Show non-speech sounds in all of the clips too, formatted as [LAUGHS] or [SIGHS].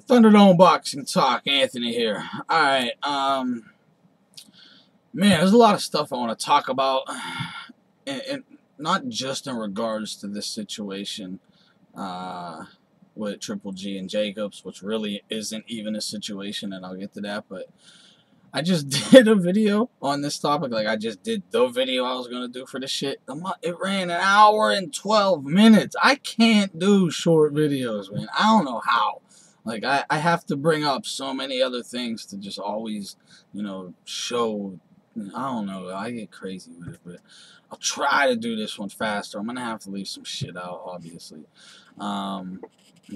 Thunderdome Boxing Talk, Anthony here. Alright, um, man, there's a lot of stuff I want to talk about, and, and, not just in regards to this situation uh, with Triple G and Jacobs, which really isn't even a situation, and I'll get to that, but I just [LAUGHS] did a video on this topic. Like, I just did the video I was going to do for this shit. It ran an hour and 12 minutes. I can't do short videos, man. I don't know how. Like, I, I have to bring up so many other things to just always, you know, show. I don't know. I get crazy with it, but I'll try to do this one faster. I'm going to have to leave some shit out, obviously. Um,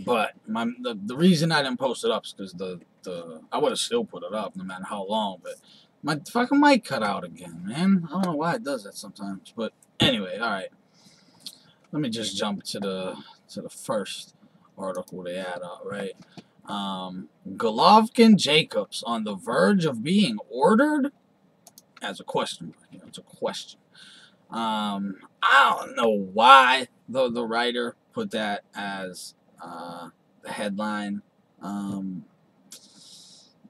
but my the, the reason I didn't post it up is because the, the I would have still put it up no matter how long, but my fucking mic cut out again, man. I don't know why it does that sometimes. But anyway, alright. Let me just jump to the to the first article they had up, right? Um, Golovkin Jacobs on the verge of being ordered? As a question. You know, it's a question. Um, I don't know why the, the writer put that as uh, the headline. Um,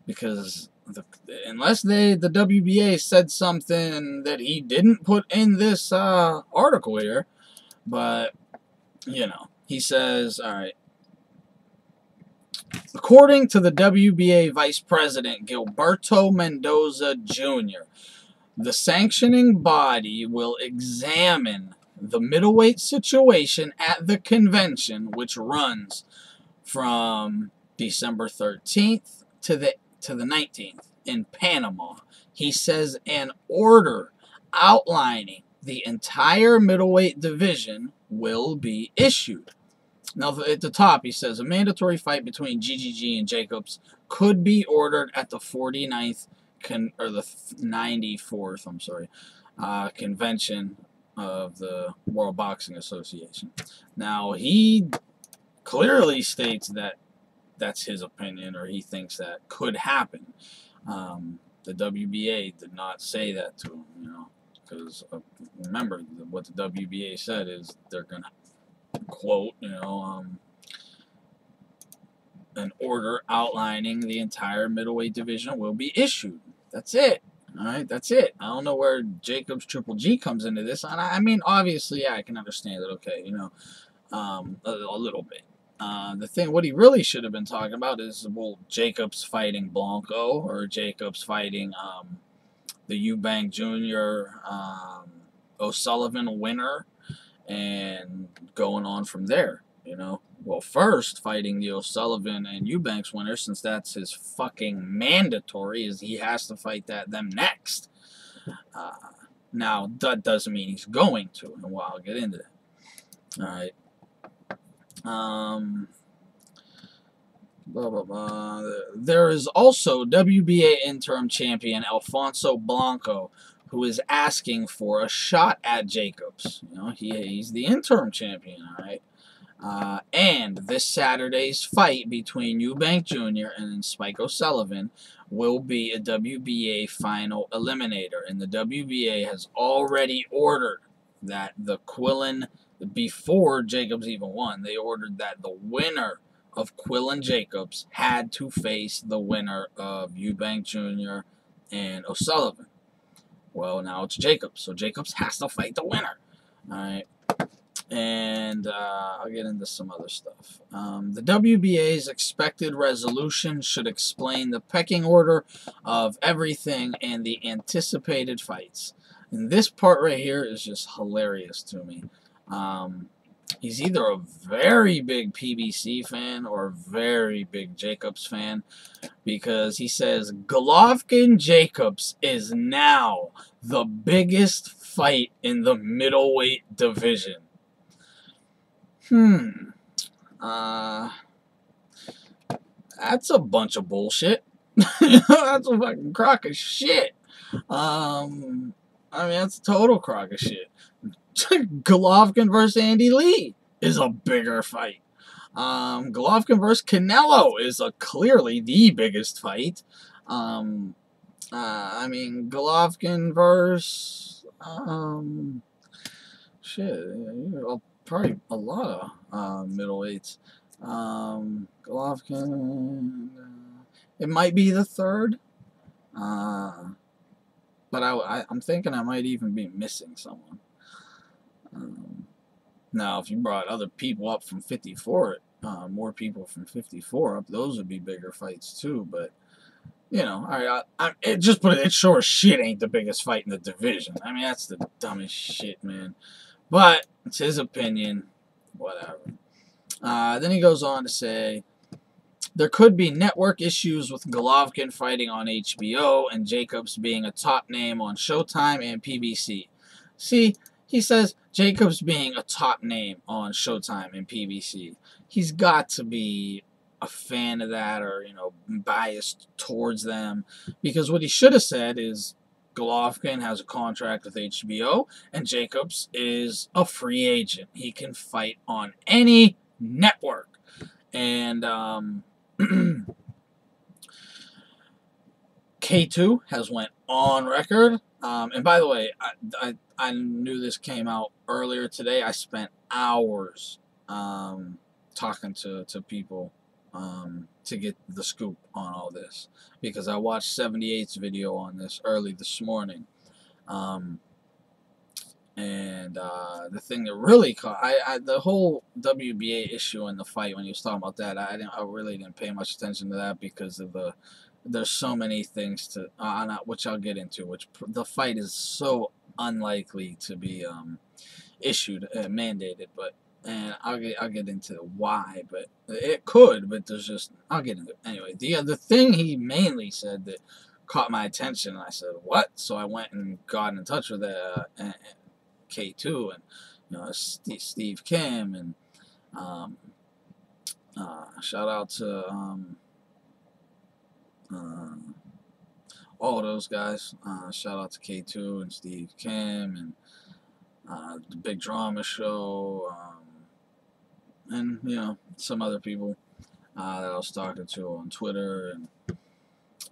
because the, unless they the WBA said something that he didn't put in this uh, article here, but you know, he says, all right, According to the WBA Vice President Gilberto Mendoza Jr., the sanctioning body will examine the middleweight situation at the convention, which runs from December 13th to the to the 19th in Panama. He says an order outlining the entire middleweight division will be issued. Now, at the top, he says a mandatory fight between GGG and Jacobs could be ordered at the 49th con- or the 94th, I'm sorry, uh, convention of the World Boxing Association. Now, he clearly states that that's his opinion, or he thinks that could happen. Um, the WBA did not say that to him, you know, because uh, remember what the WBA said is they're gonna quote, you know, um, an order outlining the entire middleweight division will be issued. That's it. All right, that's it. I don't know where Jacobs Triple G comes into this. And I, I mean, obviously, yeah, I can understand it. Okay, you know, um, a, a, little bit. Uh, the thing, what he really should have been talking about is, well, Jacobs fighting Blanco or Jacobs fighting um, the Eubank Jr. Um, O'Sullivan winner and going on from there, you know. Well, first fighting the O'Sullivan and Eubanks winner, since that's his fucking mandatory, is he has to fight that them next. Uh, now that doesn't mean he's going to, and well, I'll get into that. All right. Um. Blah, blah, blah. There is also WBA interim champion Alfonso Blanco, who is asking for a shot at Jacobs. You know, he, he's the interim champion, all right? Uh, and this Saturday's fight between Eubank Jr. and Spike O'Sullivan will be a WBA final eliminator. And the WBA has already ordered that the Quillin, before Jacobs even won, they ordered that the winner of Quillin Jacobs had to face the winner of Eubank Jr. and O'Sullivan. Well, now it's Jacobs, so Jacobs has to fight the winner. All right. And uh, I'll get into some other stuff. Um, the WBA's expected resolution should explain the pecking order of everything and the anticipated fights. And this part right here is just hilarious to me. Um, he's either a very big PBC fan or a very big Jacobs fan because he says Golovkin Jacobs is now the biggest fight in the middleweight division. Hmm. Uh, that's a bunch of bullshit. [LAUGHS] that's a fucking crock of shit. Um, I mean, that's a total crock of shit. [LAUGHS] Golovkin versus Andy Lee is a bigger fight. Um, Golovkin versus Canelo is a clearly the biggest fight. Um, uh, I mean, Golovkin versus um, shit, probably a lot of uh, middleweights. Um, Golovkin. Uh, it might be the third. Uh, but I, I, am thinking I might even be missing someone. Um, now, if you brought other people up from 54, uh, more people from 54 up, those would be bigger fights too. But you know, I, I, just put it, it sure shit ain't the biggest fight in the division. I mean, that's the dumbest shit, man. But it's his opinion, whatever. Uh, then he goes on to say there could be network issues with Golovkin fighting on HBO and Jacobs being a top name on Showtime and PBC. See, he says Jacobs being a top name on Showtime and PBC. He's got to be a fan of that or, you know, biased towards them. Because what he should have said is Golovkin has a contract with HBO and Jacobs is a free agent. He can fight on any network. And um, [CLEARS THROAT] K2 has went on record. Um, and by the way, I, I, I, knew this came out earlier today. I spent hours um, talking to, to people um, to get the scoop on all this because I watched 78's video on this early this morning. Um, and uh, the thing that really caught I, I, the whole WBA issue in the fight when he was talking about that I didn't I really didn't pay much attention to that because of the there's so many things to uh, which I'll get into which the fight is so unlikely to be um, issued uh, mandated but and I'll get I'll get into why but it could but there's just I'll get into it. Anyway the uh, the thing he mainly said that caught my attention and I said what? So I went and got in touch with uh, K2 and you know Steve, Steve Kim and um, uh, shout out to um, uh, all those guys. Uh, shout out to K2 and Steve Kim and uh, the Big Drama Show um, and you know some other people uh, that I was talking to on Twitter and.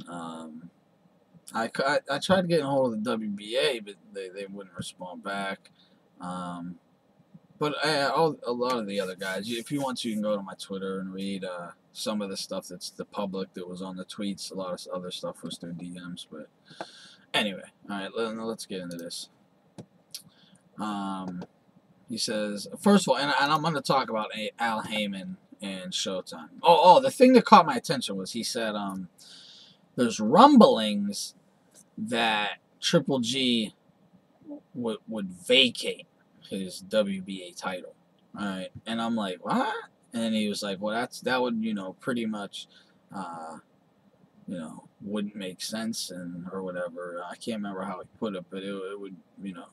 Um, I, I, I, tried to get in hold of the WBA, but they, they wouldn't respond back. Um, but uh, all, a lot of the other guys, if you want to, you can go to my Twitter and read uh, some of the stuff that's the public that was on the tweets. A lot of other stuff was through DMs. But anyway, all right, let, let's get into this. Um, he says, first of all, and, and I'm going to talk about Al Haymon and Showtime. Oh, oh, the thing that caught my attention was he said, um, there's rumblings that Triple G would would vacate his WBA title. Right, and I'm like, what? And he was like, well, that's that would you know pretty much, uh, you know, wouldn't make sense and or whatever. I can't remember how he put it, but it, it would you know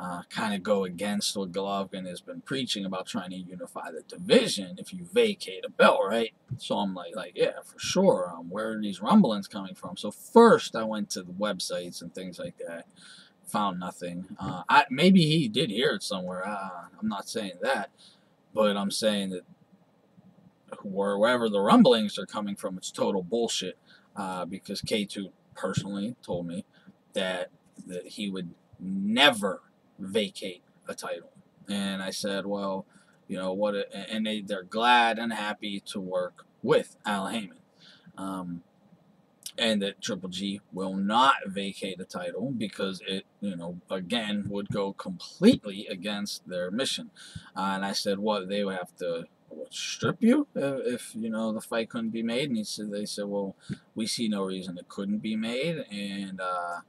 uh, kind of go against what Golovkin has been preaching about trying to unify the division if you vacate a belt, right? So I'm like, like yeah, for sure. Um, where are these rumblings coming from? So first I went to the websites and things like that, found nothing. Uh, I maybe he did hear it somewhere. Uh, I'm not saying that, but I'm saying that wherever the rumblings are coming from, it's total bullshit. Uh, because K2 personally told me that that he would never vacate a title. And I said, well, you know what? And they they're glad and happy to work with Al Haymon. Um, and that Triple G will not vacate the title because it, you know, again would go completely against their mission. Uh, and I said, what they would have to what, strip you if, if, you know the fight couldn't be made. And he said, they said, well, we see no reason it couldn't be made, and uh,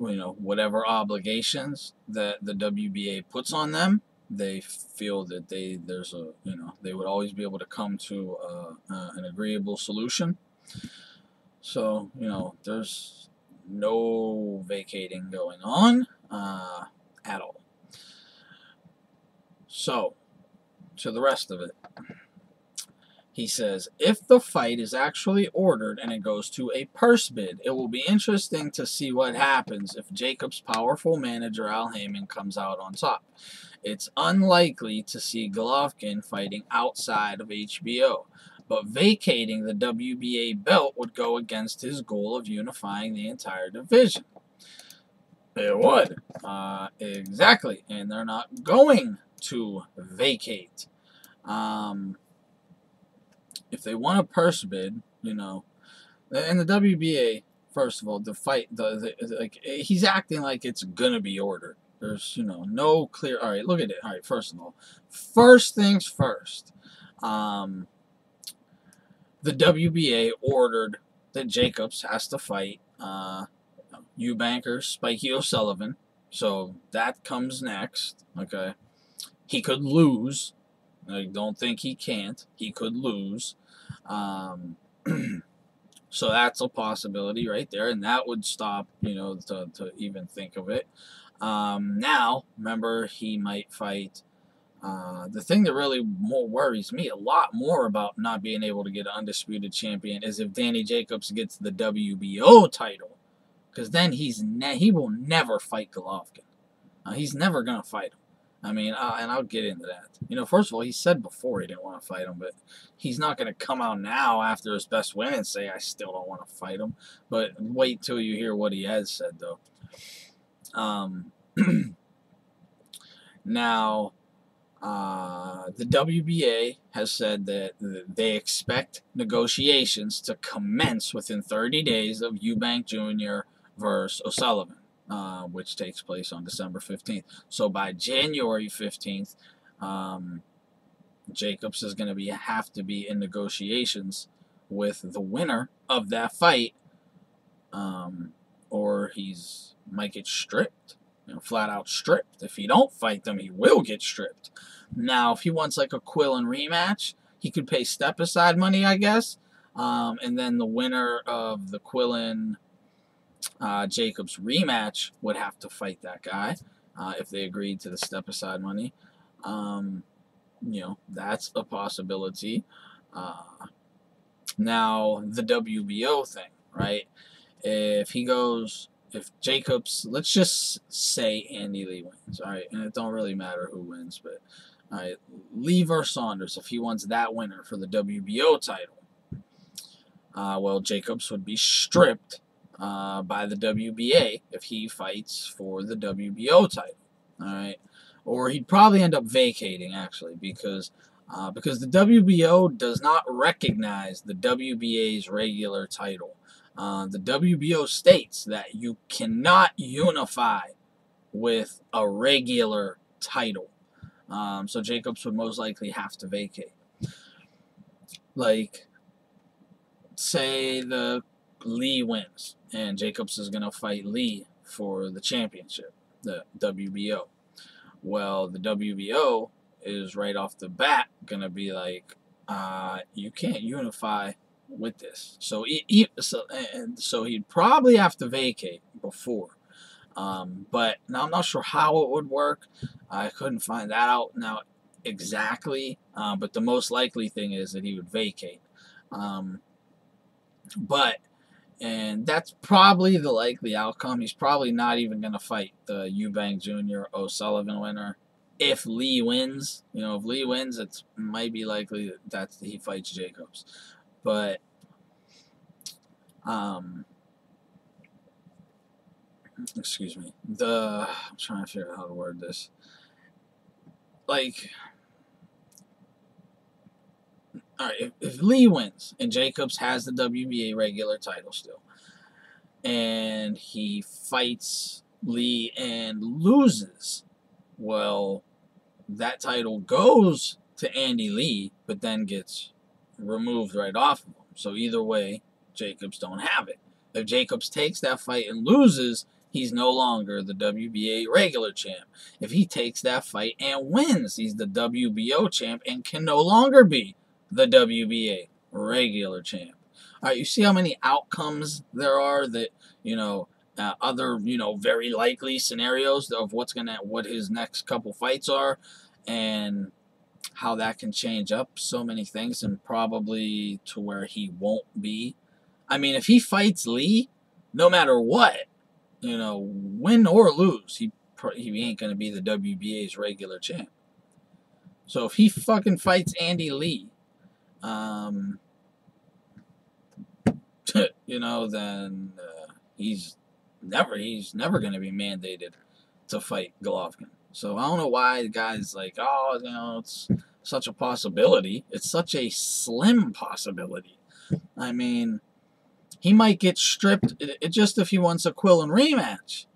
you know whatever obligations that the WBA puts on them, they feel that they there's a you know they would always be able to come to uh, uh, an agreeable solution. So you know there's no vacating going on uh, at all. So to the rest of it. He says, if the fight is actually ordered and it goes to a purse bid, it will be interesting to see what happens if Jacob's powerful manager Al Haymon comes out on top. It's unlikely to see Golovkin fighting outside of HBO, but vacating the WBA belt would go against his goal of unifying the entire division. It would. Uh, exactly. And they're not going to vacate. Um, if they want a purse bid, you know, and the WBA, first of all, the fight, the, the like, he's acting like it's gonna be ordered. There's, you know, no clear. All right, look at it. All right, first of all, first things first. Um, the WBA ordered that Jacobs has to fight uh, Eubanker, Spikey O'Sullivan. So that comes next. Okay. He could lose. I don't think he can't. He could lose. Um, [CLEARS THROAT] so that's a possibility right there, and that would stop, you know, to, to even think of it. Um, now, remember, he might fight. Uh, the thing that really more worries me a lot more about not being able to get an undisputed champion is if Danny Jacobs gets the WBO title, because then he's he will never fight Golovkin. Uh, he's never gonna fight him. I mean, uh, and I'll get into that. You know, first of all, he said before he didn't want to fight him, but he's not going to come out now after his best win and say, I still don't want to fight him. But wait till you hear what he has said, though. Um, [CLEARS THROAT] now, uh, the WBA has said that they expect negotiations to commence within 30 days of Eubank Jr. versus O'Sullivan. Uh, which takes place on December 15th. So by January 15th, um, Jacobs is going to be have to be in negotiations with the winner of that fight, um, or he's might get stripped, you know, flat out stripped. If he don't fight them, he will get stripped. Now, if he wants like a Quillin rematch, he could pay step aside money, I guess, um, and then the winner of the Quillin uh, Jacobs rematch would have to fight that guy uh, if they agreed to the step aside money. Um, you know, that's a possibility. Uh, now, the WBO thing, right? If he goes, if Jacobs, let's just say Andy Lee wins, all right? And it don't really matter who wins, but all right, Lee versus Saunders, if he wants that winner for the WBO title, uh, well, Jacobs would be stripped uh, by the WBA if he fights for the WBO title. All right, or he'd probably end up vacating actually because uh, because the WBO does not recognize the WBA's regular title. Uh, the WBO states that you cannot unify with a regular title. Um, so Jacobs would most likely have to vacate. Like, say the Lee wins, and Jacobs is going to fight Lee for the championship, the WBO. Well, the WBO is right off the bat going to be like, uh, you can't unify with this. So, he, he, so, and so he'd probably have to vacate before. Um, but now I'm not sure how it would work. I couldn't find that out now exactly. Uh, but the most likely thing is that he would vacate. Um, but and that's probably the likely outcome. He's probably not even going to fight the Eubank Jr. O'Sullivan winner. If Lee wins, you know, if Lee wins, it might be likely that he fights Jacobs. But, um, excuse me, the, I'm trying to figure out how to word this. Like, all right, if, if Lee wins and Jacobs has the WBA regular title still, and he fights Lee and loses, well, that title goes to Andy Lee, but then gets removed right off of him. So either way, Jacobs don't have it. If Jacobs takes that fight and loses, he's no longer the WBA regular champ. If he takes that fight and wins, he's the WBO champ and can no longer be the WBA regular champ. All right, you see how many outcomes there are that, you know, uh, other, you know, very likely scenarios of what's going to, what his next couple fights are and how that can change up so many things and probably to where he won't be. I mean, if he fights Lee, no matter what, you know, win or lose, he he ain't going to be the WBA's regular champ. So if he fucking fights Andy Lee, um, [LAUGHS] you know, then uh, he's never he's never going to be mandated to fight Golovkin. So I don't know why the guy's like, oh, you know, it's such a possibility. It's such a slim possibility. I mean, he might get stripped it, it just if he wants a Quillin rematch.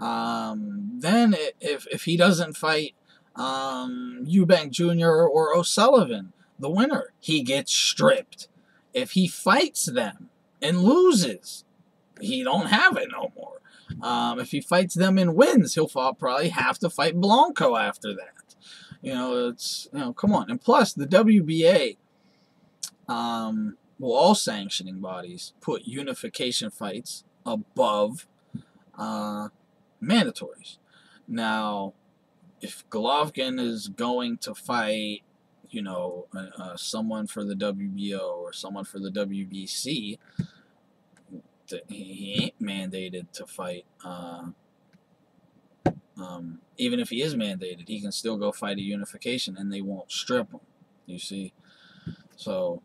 Um, then if if he doesn't fight um, Eubank Jr. or O'Sullivan, the winner, he gets stripped. If he fights them and loses, he don't have it no more. Um, if he fights them and wins, he'll probably have to fight Blanco after that. You know, it's you know, come on. And plus, the WBA, um, well, all sanctioning bodies put unification fights above uh, mandatories. Now, if Golovkin is going to fight, you know, uh, uh, someone for the WBO or someone for the WBC, he ain't mandated to fight. Uh, um, even if he is mandated, he can still go fight a unification and they won't strip him. You see? So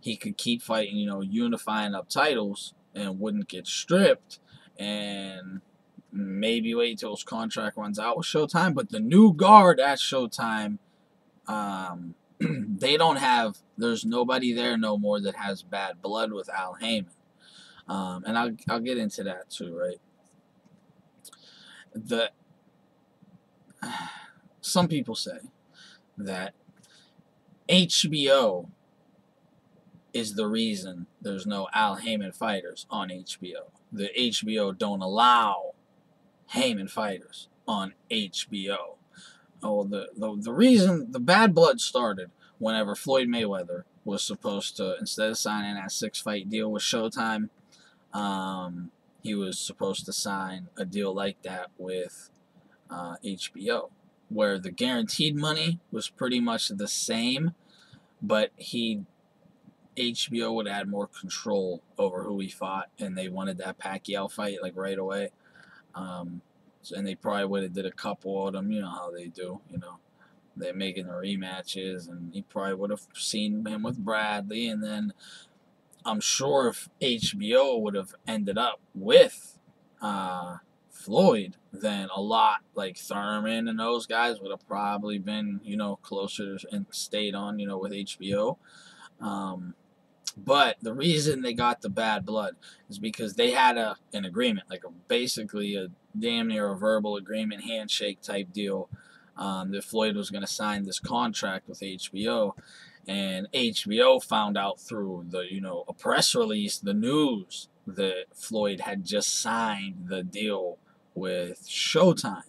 he could keep fighting, you know, unifying up titles and wouldn't get stripped and maybe wait till his contract runs out with Showtime. But the new guard at Showtime, um, [CLEARS THROAT] they don't have, there's nobody there no more that has bad blood with Al Haymon. Um, and I'll, I'll get into that too, right? The [SIGHS] some people say that HBO is the reason there's no Al Haymon fighters on HBO. The HBO don't allow Haymon fighters on HBO. Oh, the, the, the reason the bad blood started whenever Floyd Mayweather was supposed to, instead of signing that six fight deal with Showtime, um, he was supposed to sign a deal like that with uh, HBO, where the guaranteed money was pretty much the same, but he HBO would add more control over who he fought, and they wanted that Pacquiao fight like right away. Um, so, and they probably would have did a couple of them. You know how they do. You know, they're making the rematches, and he probably would have seen him with Bradley, and then I'm sure if HBO would have ended up with uh, Floyd, then a lot like Thurman and those guys would have probably been, you know, closer and stayed on, you know, with HBO. Um, but the reason they got the bad blood is because they had a an agreement, like a basically a damn near a verbal agreement, handshake type deal. Um, that Floyd was going to sign this contract with HBO, and HBO found out through the you know a press release, the news that Floyd had just signed the deal with Showtime.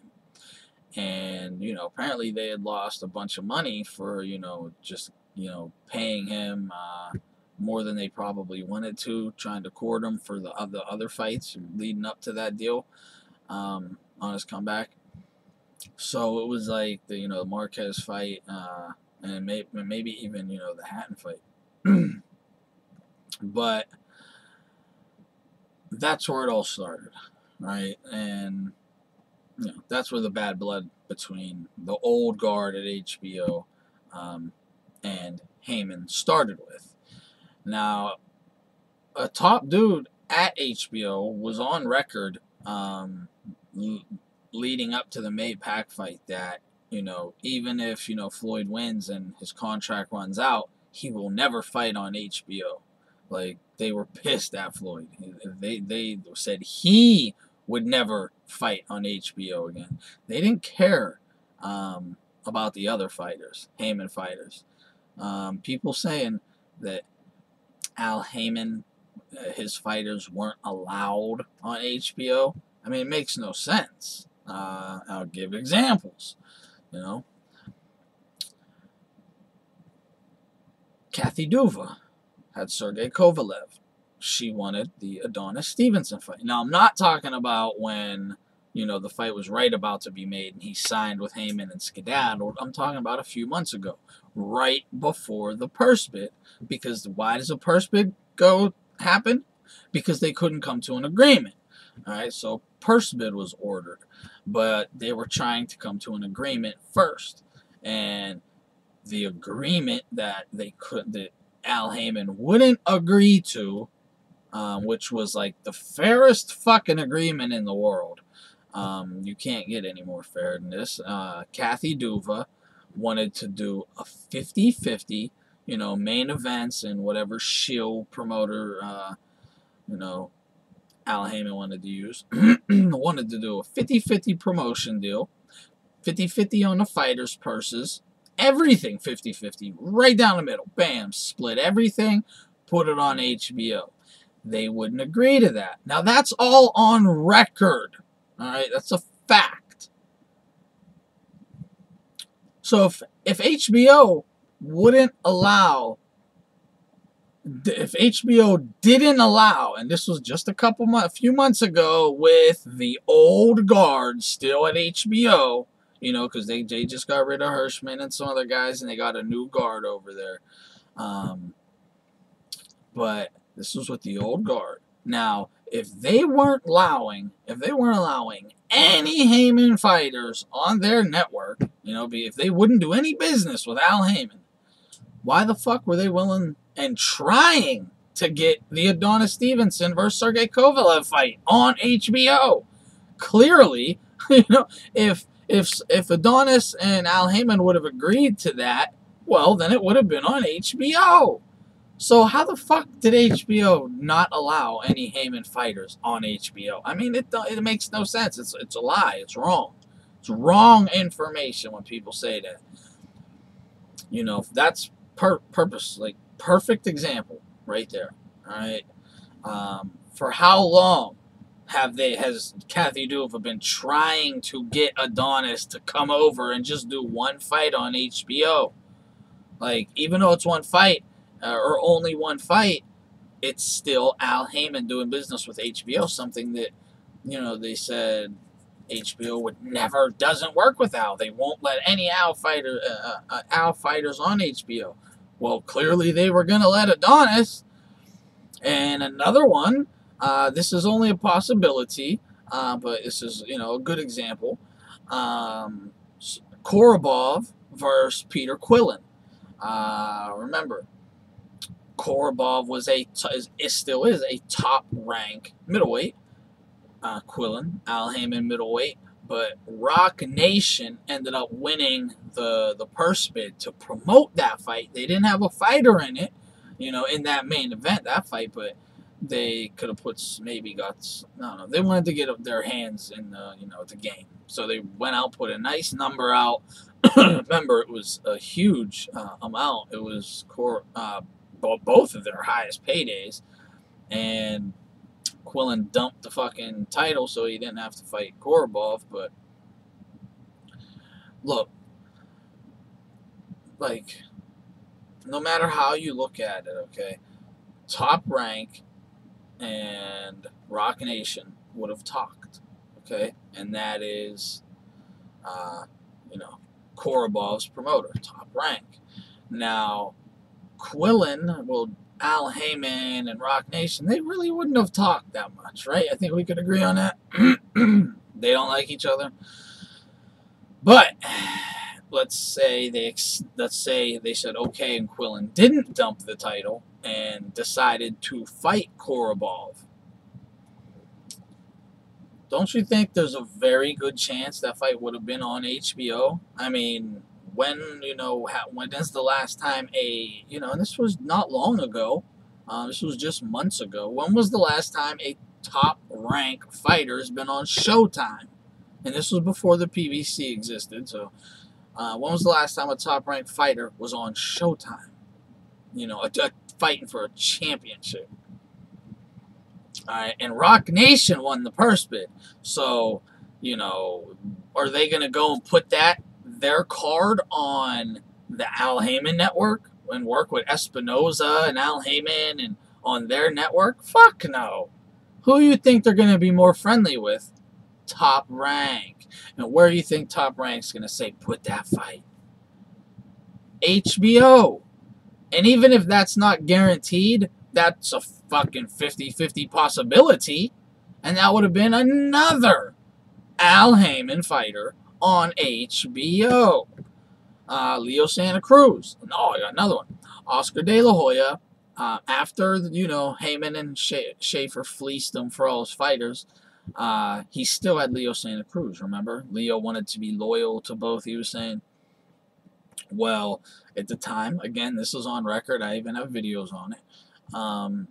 And, you know, apparently they had lost a bunch of money for, you know, just, you know, paying him uh, more than they probably wanted to, trying to court him for the other other fights leading up to that deal um, on his comeback. So it was like the you know the Marquez fight, uh, and maybe maybe even you know the Hatton fight, [CLEARS THROAT] but that's where it all started, right? And you know that's where the bad blood between the old guard at HBO um, and Haymon started with. Now, a top dude at HBO was on record um, leading up to the May Pack fight that, you know, even if, you know, Floyd wins and his contract runs out, he will never fight on HBO. Like, they were pissed at Floyd. They, they said he would never fight on HBO again. They didn't care um, about the other fighters, Haymon fighters. Um, people saying that Al Haymon, uh, his fighters weren't allowed on HBO. I mean, it makes no sense. Uh, I'll give examples. You know, Kathy Duva had Sergey Kovalev. She wanted the Adonis Stevenson fight. Now, I'm not talking about when you know the fight was right about to be made and he signed with Haymon and skedaddled. I'm talking about a few months ago, right before the purse bid. Because why does a purse bid go happen? Because they couldn't come to an agreement. All right, so purse bid was ordered, but they were trying to come to an agreement first, and the agreement that they could that Al Haymon wouldn't agree to, um, which was like the fairest fucking agreement in the world, um, you can't get any more fair than this. Uh, Kathy Duva wanted to do a 50-50, you know, main events and whatever shield promoter, uh, you know, Al Haymon wanted to use. [CLEARS THROAT] wanted to do a 50-50 promotion deal, 50-50 on the fighters' purses, everything 50-50, right down the middle. Bam, split everything, put it on HBO. They wouldn't agree to that. Now, that's all on record. All right, that's a fact. So if if HBO wouldn't allow if HBO didn't allow, and this was just a couple months, a few months ago, with the old guard still at HBO, you know, because they, they just got rid of Hershman and some other guys, and they got a new guard over there. Um, but this was with the old guard. Now, if they weren't allowing, if they weren't allowing any Haymon fighters on their network, you know, if they wouldn't do any business with Al Haymon, why the fuck were they willing and trying to get the Adonis Stevenson versus Sergey Kovalev fight on HBO? Clearly, [LAUGHS] you know, if if if Adonis and Al Haymon would have agreed to that, well, then it would have been on HBO. So how the fuck did HBO not allow any Haymon fighters on HBO? I mean, it it makes no sense. It's it's a lie. It's wrong. It's wrong information when people say that. You know, that's per purpose, like perfect example right there. All right. Um, for how long have they has Kathy Duva been trying to get Adonis to come over and just do one fight on HBO? Like, even though it's one fight uh, or only one fight, it's still Al Haymon doing business with HBO. Something that you know they said HBO would never doesn't work with Al. They won't let any Al fighter uh, uh, uh Al fighters on HBO. Well, clearly they were gonna let Adonis. And another one uh, this is only a possibility, uh, but this is, you know, a good example. Um, Korobov versus Peter Quillin. Uh, remember, Korobov was a is, is, still is a top rank middleweight. Uh, Quillin, Al Haymon middleweight, but Roc Nation ended up winning the the purse bid to promote that fight. They didn't have a fighter in it, you know, in that main event that fight, but they could have put maybe got don't know. They wanted to get their hands in the you know the game, so they went out, put a nice number out. [COUGHS] Remember, it was a huge uh, amount. It was core, uh, both of their highest paydays, and Quillin dumped the fucking title, so he didn't have to fight Korobov. But look, like, no matter how you look at it, okay, top rank and Roc Nation would have talked, okay? And that is, uh, you know, Korobov's promoter, top rank. Now, Quillin well, Al Haymon and Roc Nation, they really wouldn't have talked that much, right? I think we could agree on that. [CLEARS THROAT] they don't like each other. But let's say they let's say they said okay and Quillin didn't dump the title and decided to fight Korobov. Don't you think there's a very good chance that fight would have been on HBO? I mean, when you know when is the last time a you know and this was not long ago. Uh, this was just months ago. When was the last time a top rank fighter has been on Showtime? And this was before the PBC existed, so uh, when was the last time a top ranked fighter was on Showtime? You know, a, a, fighting for a championship. All right, and Roc Nation won the purse bid. So, you know, are they going to go and put that their card on the Al Haymon network and work with Espinoza and Al Haymon and on their network? Fuck no. Who you think they're going to be more friendly with? Top rank. And where do you think Top Rank's going to say, put that fight? HBO. And even if that's not guaranteed, that's a fucking 50-50 possibility. And that would have been another Al Haymon fighter on HBO. Uh, Leo Santa Cruz. No, I got another one. Oscar De La Hoya. Uh, after, you know, Haymon and Schaefer fleeced him for all his fighters, uh, he still had Leo Santa Cruz, remember? Leo wanted to be loyal to both, he was saying. Well, at the time, again, this was on record. I even have videos on it. Um,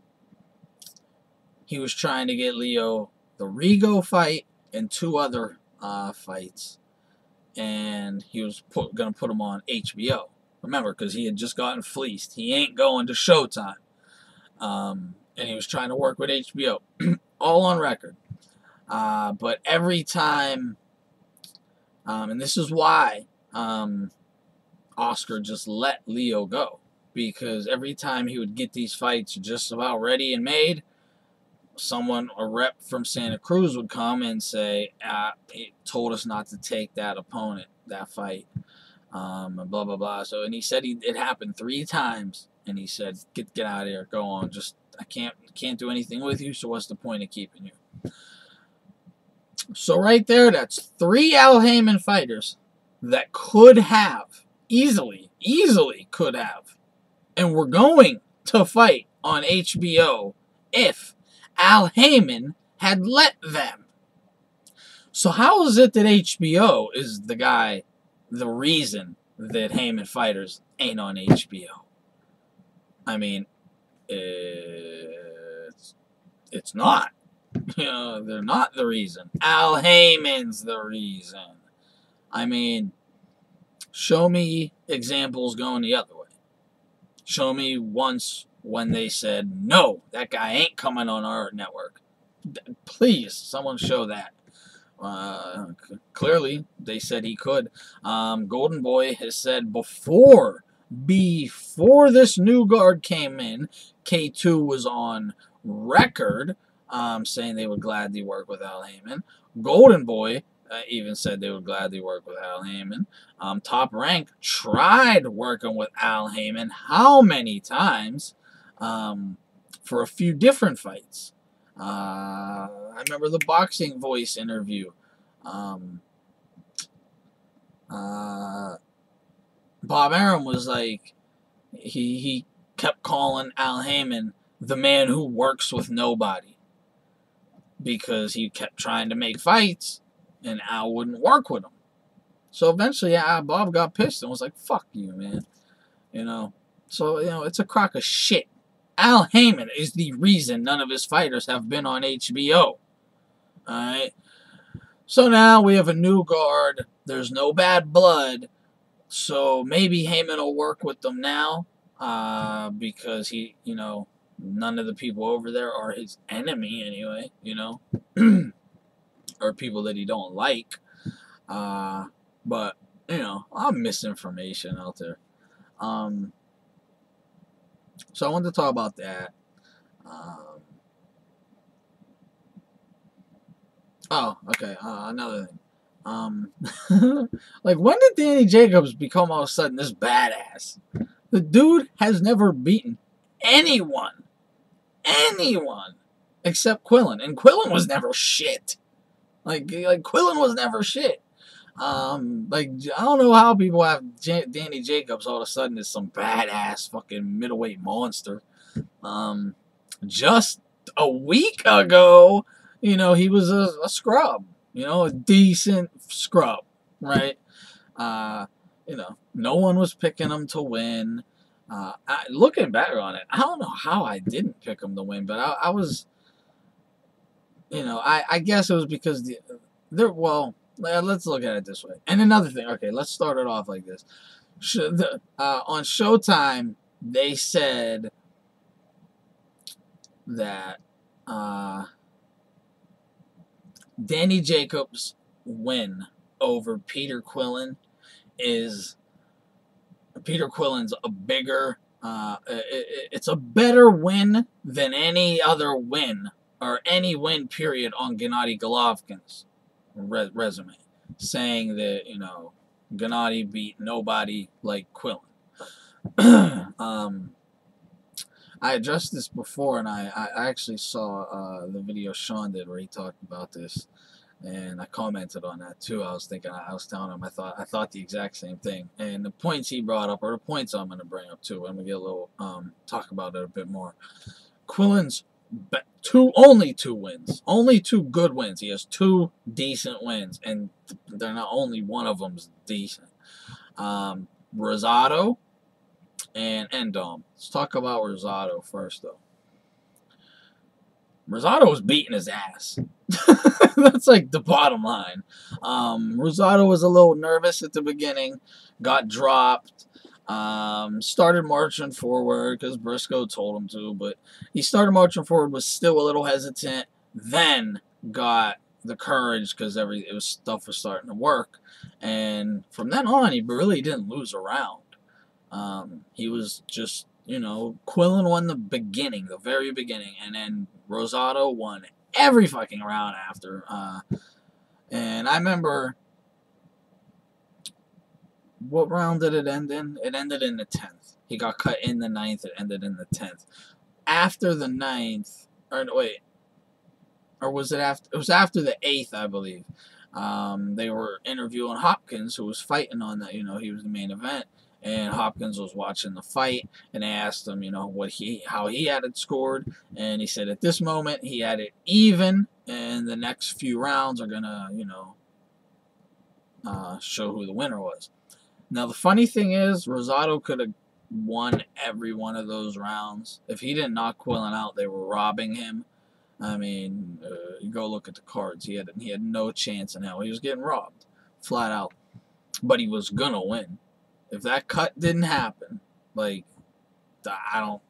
he was trying to get Leo the Rigo fight and two other uh, fights, and he was put, gonna put him on HBO. Remember, because he had just gotten fleeced. He ain't going to Showtime, um, and he was trying to work with HBO. [CLEARS THROAT] All on record. Uh, but every time, um, and this is why um, Oscar just let Leo go because every time he would get these fights just about ready and made, someone, a rep from Santa Cruz, would come and say, uh, "He told us not to take that opponent, that fight." Um, and blah blah blah. So, and he said he, it happened three times, and he said, "Get get out of here, go on. Just I can't can't do anything with you. So what's the point of keeping you?" So right there, that's three Al Haymon fighters that could have easily, easily could have, and we're going to fight on HBO if Al Haymon had let them. So how is it that HBO is the guy, the reason that Haymon fighters ain't on HBO? I mean, it's it's not. [LAUGHS] They're not the reason. Al Haymon's the reason. I mean, show me examples going the other way. Show me once when they said, no, that guy ain't coming on our network. Please, someone show that. Uh, clearly, they said he could. Um, Golden Boy has said before, before this new guard came in, K2 was on record um, saying they would gladly work with Al Haymon. Golden Boy uh, even said they would gladly work with Al Haymon. Um, Top Rank tried working with Al Haymon how many times um, for a few different fights. Uh, I remember the Boxing Voice interview. Um, uh, Bob Arum was like, he, he kept calling Al Haymon the man who works with nobody because he kept trying to make fights and Al wouldn't work with him. So eventually, yeah, Bob got pissed and was like, fuck you, man. You know? So, you know, it's a crock of shit. Al Haymon is the reason none of his fighters have been on HBO. Alright? So now we have a new guard. There's no bad blood. So maybe Haymon will work with them now. Uh, because he, you know, none of the people over there are his enemy anyway, you know, [CLEARS THROAT] or people that he don't like. Uh, but you know, of misinformation out there. Um, so I wanted to talk about that. Um, oh, okay. Uh, another thing. Um, [LAUGHS] like when did Danny Jacobs become all of a sudden this badass? The dude has never beaten anyone anyone except Quillin. And Quillin was never shit. Like, like Quillin was never shit. Um, like, I don't know how people have J Danny Jacobs all of a sudden is some badass fucking middleweight monster. Um, just a week ago, you know, he was a, a scrub. You know, a decent scrub, right? Uh, you know, no one was picking him to win. Uh, I, looking back on it, I don't know how I didn't pick him to win, but I, I was, you know, I, I guess it was because the, there. Well, let's look at it this way. And another thing, okay, let's start it off like this. Uh, on Showtime, they said that uh, Danny Jacobs' win over Peter Quillin is Peter Quillin's a bigger, uh, it, it's a better win than any other win or any win period on Gennady Golovkin's re resume, saying that you know Gennady beat nobody like Quillin. [CLEARS THROAT] um, I addressed this before, and I, I actually saw uh, the video Sean did where he talked about this and I commented on that too. I was thinking, I was telling him, I thought, I thought the exact same thing. And the points he brought up are the points I'm going to bring up too. I'm going to get a little, um, talk about it a bit more. Quillin's two, only two wins, only two good wins. He has two decent wins, and they're not only one of them's decent. Um, Rosado and N'Dam. Let's talk about Rosado first, though. Rosado was beating his ass. [LAUGHS] That's like the bottom line. Um, Rosado was a little nervous at the beginning, got dropped, um, started marching forward because Briscoe told him to, but he started marching forward, was still a little hesitant, then got the courage because every it was stuff was starting to work, and from then on, he really didn't lose a round. Um, he was just you know, Quillin won the beginning, the very beginning, and then Rosado won every fucking round after. Uh, and I remember what round did it end in? It ended in the tenth. He got cut in the ninth. It ended in the tenth. After the ninth, or wait, or was it after? It was after the eighth, I believe. Um, they were interviewing Hopkins, who was fighting on that. You know, he was the main event and Hopkins was watching the fight, and they asked him, you know, what he, how he had it scored, and he said at this moment he had it even, and the next few rounds are gonna, you know, uh, show who the winner was. Now the funny thing is, Rosado could have won every one of those rounds. If he didn't knock Quillin out, they were robbing him. I mean, uh, you go look at the cards. He had he had no chance in hell. He was getting robbed, flat out. But he was gonna win if that cut didn't happen, like, I don't,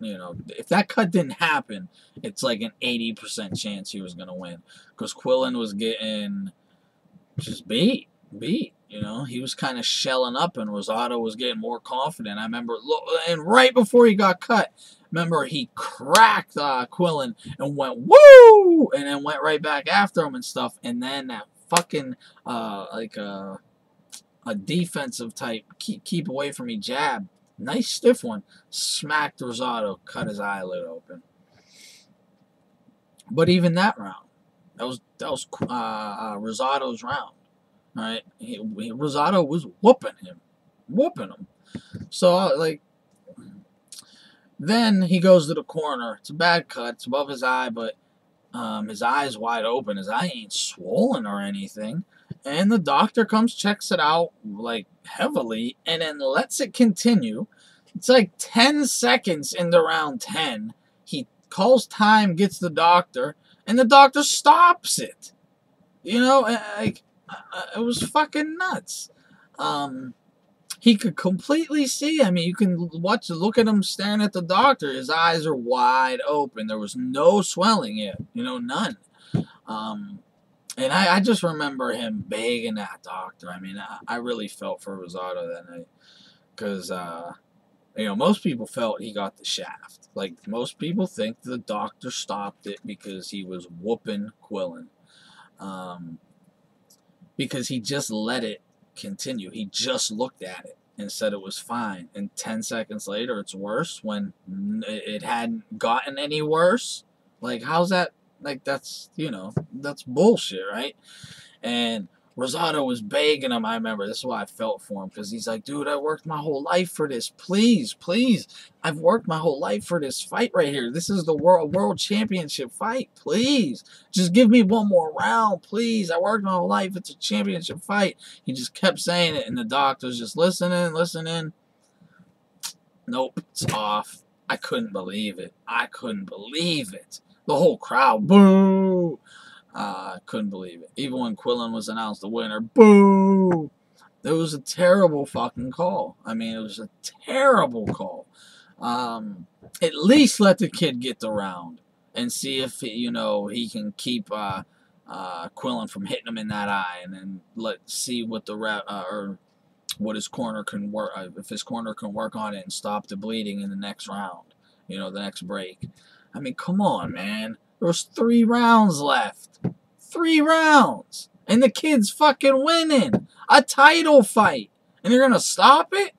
you know, if that cut didn't happen, it's like an 80% chance he was going to win. Because Quillin was getting just beat, beat. You know, he was kind of shelling up, and Rosado was getting more confident. I remember, and right before he got cut, remember he cracked uh, Quillin and went woo, and then went right back after him and stuff. And then that fucking uh, like uh, a defensive type, keep, keep away from me jab. Nice stiff one. Smacked Rosado, cut his eyelid open. But even that round, that was that was uh, uh, Rosado's round. Right, he, he, Rosado was whooping him, whooping him. So uh, like, then he goes to the corner. It's a bad cut. It's above his eye, but um, his eye's wide open. His eye ain't swollen or anything. And the doctor comes, checks it out like heavily, and then lets it continue. It's like 10 seconds into round 10. He calls time, gets the doctor, and the doctor stops it. You know, like, it was fucking nuts. Um, he could completely see. I mean, you can watch, look at him staring at the doctor. His eyes are wide open. There was no swelling yet, you know, none. Um, and I, I just remember him begging that doctor. I mean, I, I really felt for Rosado that night. Because, uh, you know, most people felt he got the shaft. Like, most people think the doctor stopped it because he was whooping Quillin. Um, because he just let it continue. He just looked at it and said it was fine. And 10 seconds later, it's worse when it hadn't gotten any worse. Like, how's that like that's you know that's bullshit, right? And Rosado was begging him. I remember this is why I felt for him because he's like, dude, I worked my whole life for this. Please, please, I've worked my whole life for this fight right here. This is the world world championship fight. Please, just give me one more round, please. I worked my whole life. It's a championship fight. He just kept saying it, and the doctor's just listening, listening. Nope, it's off. I couldn't believe it. I couldn't believe it the whole crowd, boo! Uh, couldn't believe it. Even when Quillin was announced the winner, boo! It was a terrible fucking call. I mean, it was a terrible call. Um, at least let the kid get the round and see if you know he can keep uh, uh, Quillin from hitting him in that eye, and then let see what the rep uh, or what his corner can work uh, if his corner can work on it and stop the bleeding in the next round. You know, the next break. I mean, come on, man. There was three rounds left. Three rounds. And the kid's fucking winning. A title fight. And they're going to stop it?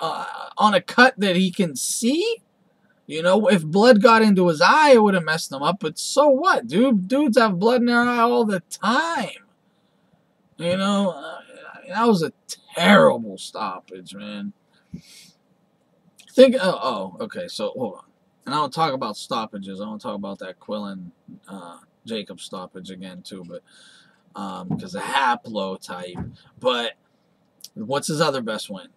Uh, on a cut that he can see? You know, if blood got into his eye, it would have messed him up. But so what, dude? Dudes have blood in their eye all the time. You know, uh, that was a terrible stoppage, man. Think, oh, oh, okay, so hold on and I to talk about stoppages. I want to talk about that Quillin uh, Jacob stoppage again too, but because um, a haplotype. But What's his other best win?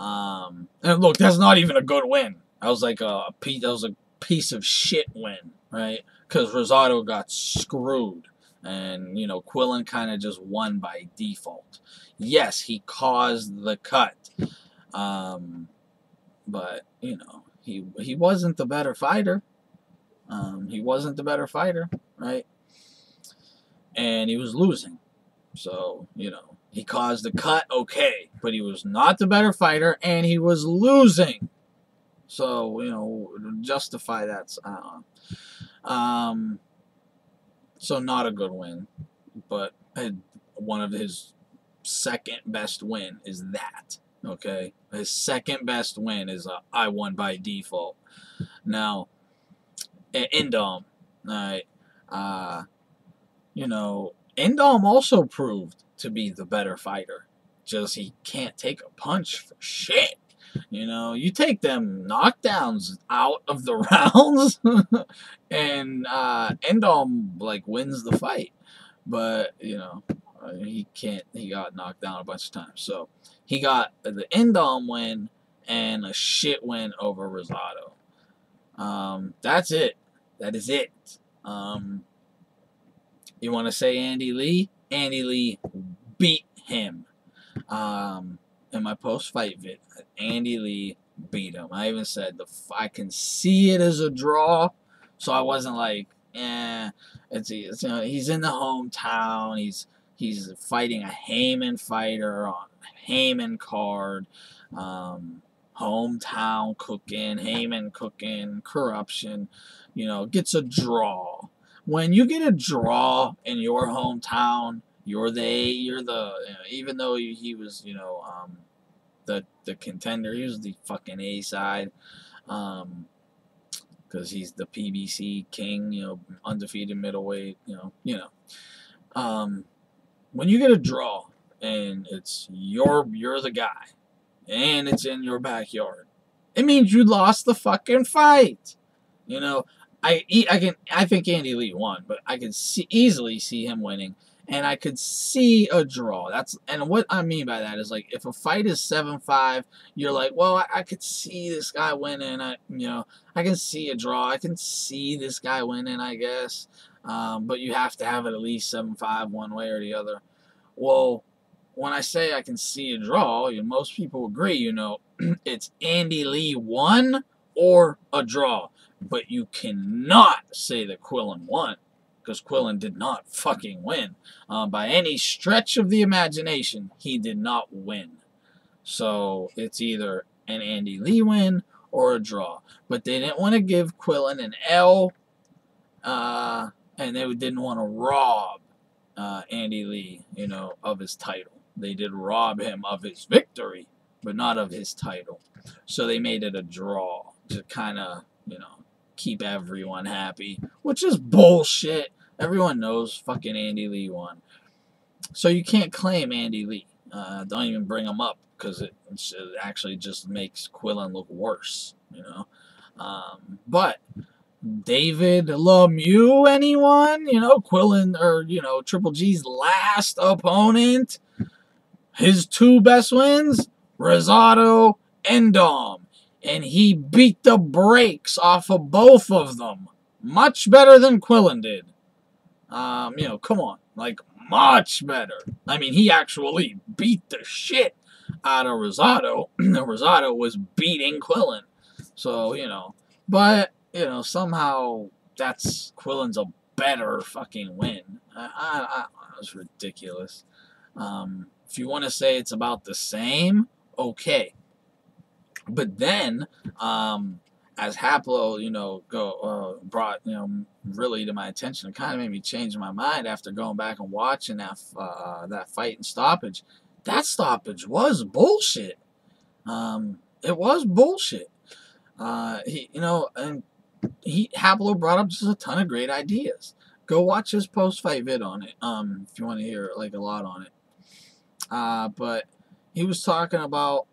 Um, and look, that's not even a good win. That was like a piece. That was a piece of shit win, right? Because Rosado got screwed, and you know Quillin kind of just won by default. Yes, he caused the cut, um, but you know he he wasn't the better fighter. Um, he wasn't the better fighter, right? And he was losing. So, you know, he caused the cut, okay. But he was not the better fighter, and he was losing. So, you know, justify that. Uh, um, so, not a good win. But one of his second best win is that. Okay? His second best win is a, I won by default. Now, N'Dam, right? Uh, you know, N'Dam also proved to be the better fighter. Just he can't take a punch for shit. You know, you take them knockdowns out of the [LAUGHS] rounds, and uh, N'Dam like wins the fight. But you know, uh, he can't. He got knocked down a bunch of times. So he got the N'Dam win and a shit win over Rosado. Um, that's it. That is it. Um, you want to say Andy Lee? Andy Lee beat him. Um, in my post-fight vid, Andy Lee beat him. I even said the I can see it as a draw, so I wasn't like, eh. It's, it's you know he's in the hometown. He's he's fighting a Haymon fighter on a Haymon card. Um, hometown cooking, Haymon cooking, corruption, you know, gets a draw. When you get a draw in your hometown, you're the you're the you know, even though he was you know um, the the contender, he was the fucking A side, um, because he's the PBC king, you know, undefeated middleweight, you know, you know, um, when you get a draw and it's your you're the guy and it's in your backyard. It means you lost the fucking fight. You know, I I can I think Andy Lee won, but I can see, easily see him winning, and I could see a draw. That's and what I mean by that is like if a fight is seven five, you're like, well, I, I could see this guy winning. I you know I can see a draw. I can see this guy winning. I guess, um, but you have to have it at least seven five one way or the other. Well, when I say I can see a draw, you know, most people agree, you know, [CLEARS THROAT] it's Andy Lee won or a draw. But you cannot say that Quillin won because Quillin did not fucking win. Uh, by any stretch of the imagination, he did not win. So it's either an Andy Lee win or a draw. But they didn't want to give Quillin an L, uh, and they didn't want to rob uh, Andy Lee, you know, of his title. They did rob him of his victory, but not of his title. So they made it a draw to kind of, you know, keep everyone happy, which is bullshit. Everyone knows fucking Andy Lee won. So you can't claim Andy Lee. Uh, don't even bring him up because it, it, actually just makes Quillin look worse, you know. Um, but David Lemieux, anyone? You know, Quillin or you know Triple G's last opponent. His two best wins, Rosado and Dom. And he beat the brakes off of both of them. Much better than Quillin did. Um, you know, come on. Like, much better. I mean, he actually beat the shit out of Rosado. [CLEARS THROAT] Rosado was beating Quillin. So, you know. But, you know, somehow that's Quillin's a better fucking win. I, I, I, was ridiculous. Um, if you want to say it's about the same, okay. But then, um, as Haplo, you know, go uh, brought you know really to my attention, it kind of made me change my mind after going back and watching that uh, that fight and stoppage. That stoppage was bullshit. Um, it was bullshit. Uh, he, you know, and he Haplo brought up just a ton of great ideas. Go watch his post fight vid on it. Um, if you want to hear like a lot on it. Uh, but he was talking about,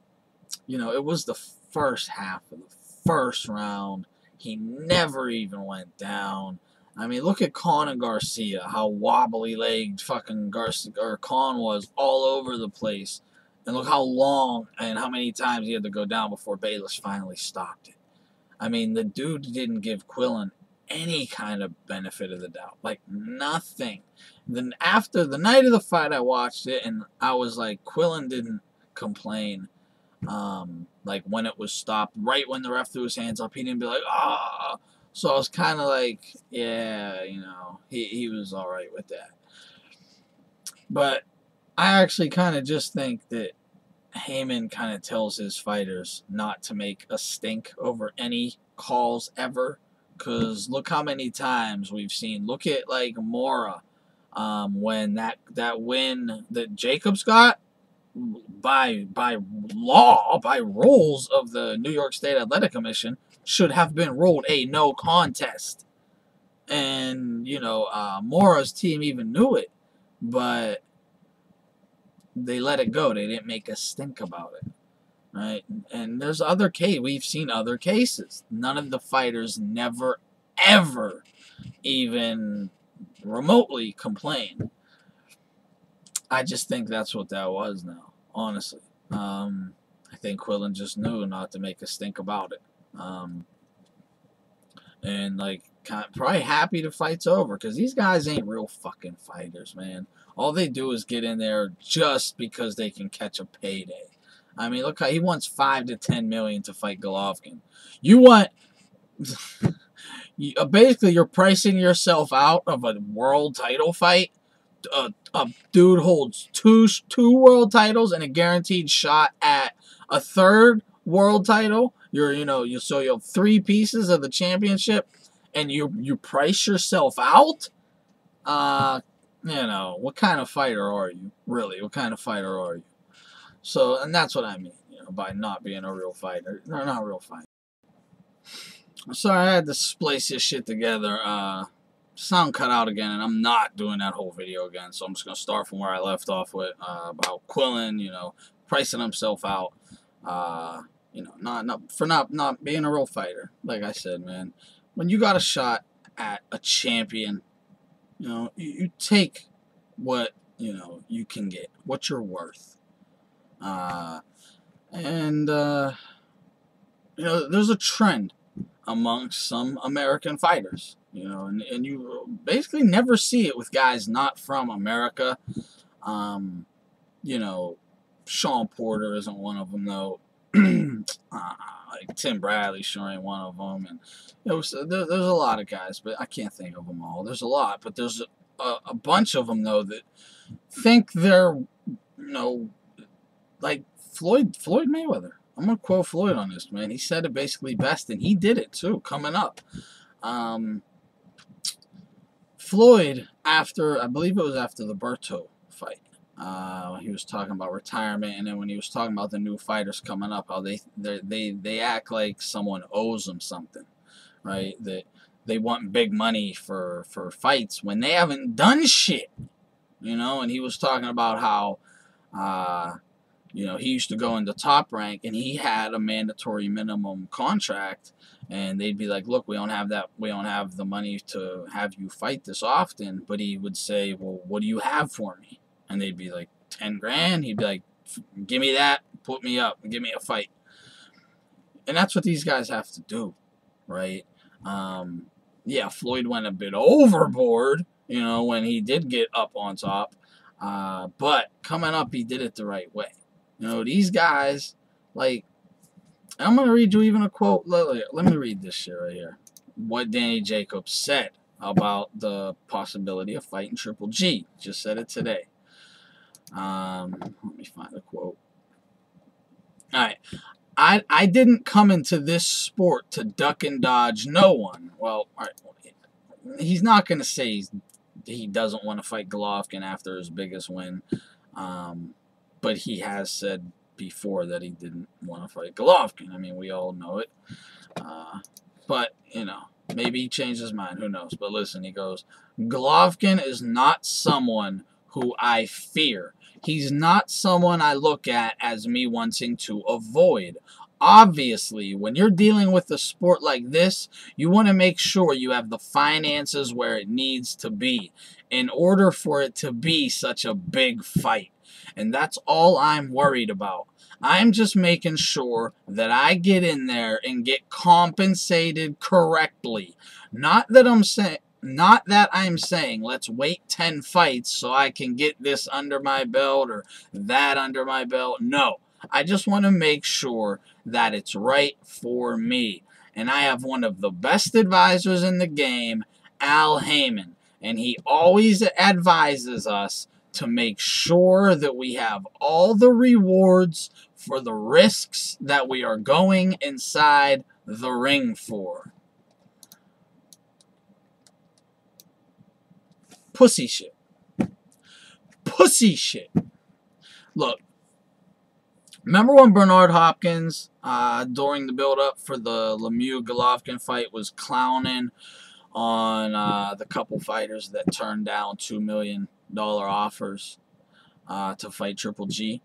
you know, it was the first half of the first round. He never even went down. I mean, look at and Garcia, how wobbly legged fucking Garcia or Khan was all over the place. And look how long and how many times he had to go down before Bayless finally stopped it. I mean, the dude didn't give Quillin any kind of benefit of the doubt. Like, nothing. Then after the night of the fight, I watched it, and I was like, Quillin didn't complain. Um, like, when it was stopped, right when the ref threw his hands up, he didn't be like, ah. So I was kind of like, yeah, you know, he, he was all right with that. But I actually kind of just think that Haymon kind of tells his fighters not to make a stink over any calls ever. Because look how many times we've seen. Look at like Mora, um, when that that win that Jacobs got by by law by rules of the New York State Athletic Commission should have been ruled a no contest. And you know, uh, Mora's team even knew it, but they let it go. They didn't make a stink about it. Right? And there's other case we've seen other cases. None of the fighters never ever even remotely complain. I just think that's what that was now, honestly. Um, I think Quillin just knew not to make a stink about it. Um, and like kind probably happy the fight's over because these guys ain't real fucking fighters, man. All they do is get in there just because they can catch a payday. I mean, look how he wants five to ten million to fight Golovkin. You want [LAUGHS] basically you're pricing yourself out of a world title fight. A dude holds two two world titles and a guaranteed shot at a third world title. You're you know you so you have three pieces of the championship, and you you price yourself out. Uh, you know, what kind of fighter are you, really? What kind of fighter are you? So, and that's what I mean, you know, by not being a real fighter. No, not real fighter. Sorry, I had to splice this shit together. Uh, sound cut out again, and I'm not doing that whole video again, so I'm just going to start from where I left off with, uh, about Quillin, you know, pricing himself out, uh, you know, not, not, for not, not being a real fighter. Like I said, man, when you got a shot at a champion you know, you, you take what, you know, you can get, what you're worth. Uh, and, uh, you know, there's a trend amongst some American fighters, you know, and, and you basically never see it with guys not from America. Um, you know, Shawn Porter isn't one of them, though. [CLEARS THROAT] uh, like Tim Bradley sure ain't one of them, and you there, there's a lot of guys, but I can't think of them all. There's a lot, but there's a, a bunch of them though that think they're, you know, like Floyd Floyd Mayweather. I'm gonna quote Floyd on this, man. He said it basically best, and he did it too. Coming up, um, Floyd after I believe it was after the Berto fight. Uh, he was talking about retirement, and then when he was talking about the new fighters coming up, how they they they act like someone owes them something, right? That they want big money for for fights when they haven't done shit, you know. And he was talking about how, uh, you know, he used to go into top rank, and he had a mandatory minimum contract, and they'd be like, "Look, we don't have that. We don't have the money to have you fight this often." But he would say, "Well, what do you have for me?" And they'd be like 10 grand. He'd be like, give me that, put me up, give me a fight. And that's what these guys have to do, right? Um, yeah, Floyd went a bit overboard, you know, when he did get up on top. Uh, but coming up, he did it the right way. You know, these guys, like, I'm going to read you even a quote. Let, let me read this shit right here. What Danny Jacobs said about the possibility of fighting Triple G. Just said it today. Um, let me find a quote. All right. I, I didn't come into this sport to duck and dodge no one. Well, he's not going to say he doesn't want to fight Golovkin after his biggest win. Um, but he has said before that he didn't want to fight Golovkin. I mean, we all know it. Uh, but, you know, maybe he changed his mind. Who knows? But listen, he goes, Golovkin is not someone who I fear. He's not someone I look at as me wanting to avoid. Obviously, when you're dealing with a sport like this, you want to make sure you have the finances where it needs to be in order for it to be such a big fight. And that's all I'm worried about. I'm just making sure that I get in there and get compensated correctly. Not that I'm saying not that I'm saying let's wait 10 fights so I can get this under my belt or that under my belt. No. I just want to make sure that it's right for me. And I have one of the best advisors in the game, Al Haymon. And he always advises us to make sure that we have all the rewards for the risks that we are going inside the ring for. Pussy shit. Pussy shit. Look, remember when Bernard Hopkins, uh, during the build-up for the Lemieux Golovkin fight, was clowning on uh, the couple fighters that turned down $2 million offers uh, to fight Triple G?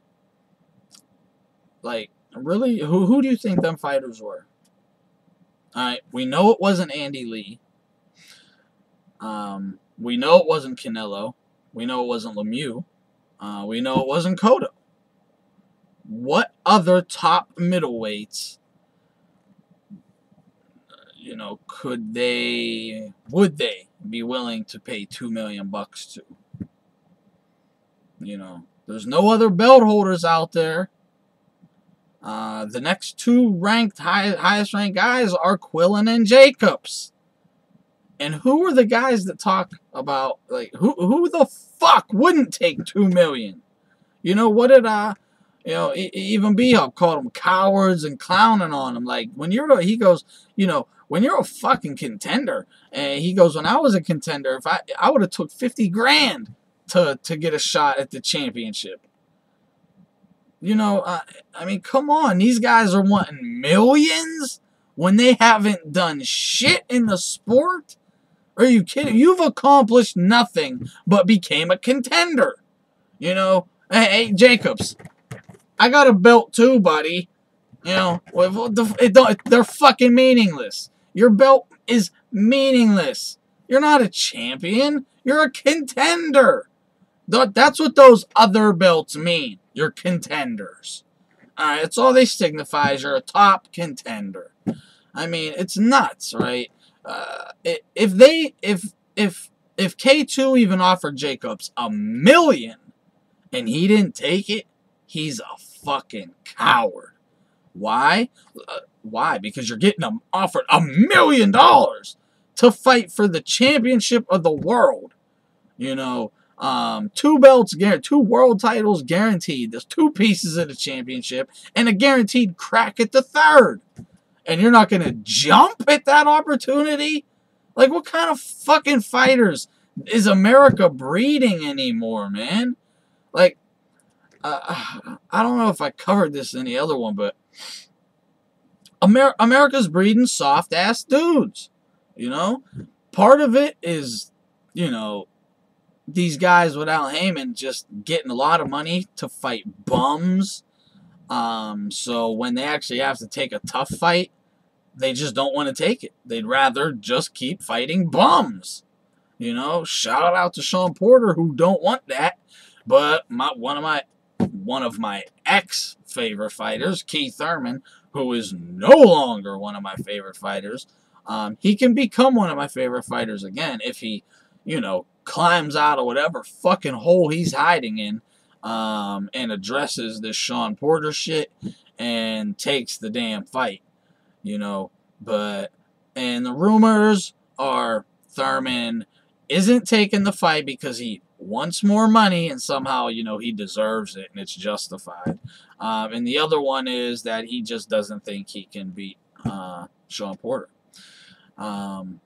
Like, really? Who, who do you think them fighters were? Alright, we know it wasn't Andy Lee. Um, we know it wasn't Canelo. We know it wasn't Lemieux. Uh, we know it wasn't Cotto. What other top middleweights, you know, could they, would they be willing to pay two million bucks to? You know, there's no other belt holders out there. Uh, the next two ranked high, highest ranked guys are Quillin and Jacobs. And who are the guys that talk about like who who the fuck wouldn't take two million? You know what did uh you know even B called them cowards and clowning on them. Like when you're he goes you know when you're a fucking contender and he goes when I was a contender if I I would have took fifty grand to to get a shot at the championship. You know, uh, I mean, come on. These guys are wanting millions when they haven't done shit in the sport. Are you kidding? You've accomplished nothing but became a contender. You know, hey, hey Jacobs, I got a belt too, buddy. You know, it they're fucking meaningless. Your belt is meaningless. You're not a champion. You're a contender. That's what those other belts mean. You're contenders. Alright, that's all they signify is you're a top contender. I mean, it's nuts, right? Uh, if they if if if K2 even offered Jacobs a million and he didn't take it, he's a fucking coward. Why? Uh, why? Because you're getting them offered a million dollars to fight for the championship of the world. You know, um, two belts, two world titles guaranteed. There's two pieces of the championship and a guaranteed crack at the third and you're not going to jump at that opportunity? Like, what kind of fucking fighters is America breeding anymore, man? Like, uh, I don't know if I covered this in the other one, but Amer America's breeding soft ass dudes. You know, part of it is, you know, these guys with Al Haymon just getting a lot of money to fight bums. Um, so when they actually have to take a tough fight, they just don't want to take it. They'd rather just keep fighting bums. You know, shout out to Shawn Porter who don't want that. But my one of my one of my ex favorite fighters, Keith Thurman, who is no longer one of my favorite fighters, um, he can become one of my favorite fighters again if he, you know, climbs out of whatever fucking hole he's hiding in um, and addresses this Shawn Porter shit and takes the damn fight you know. But, and the rumors are Thurman isn't taking the fight because he wants more money and somehow, you know, he deserves it and it's justified. Um, and the other one is that he just doesn't think he can beat uh, Shawn Porter. Um,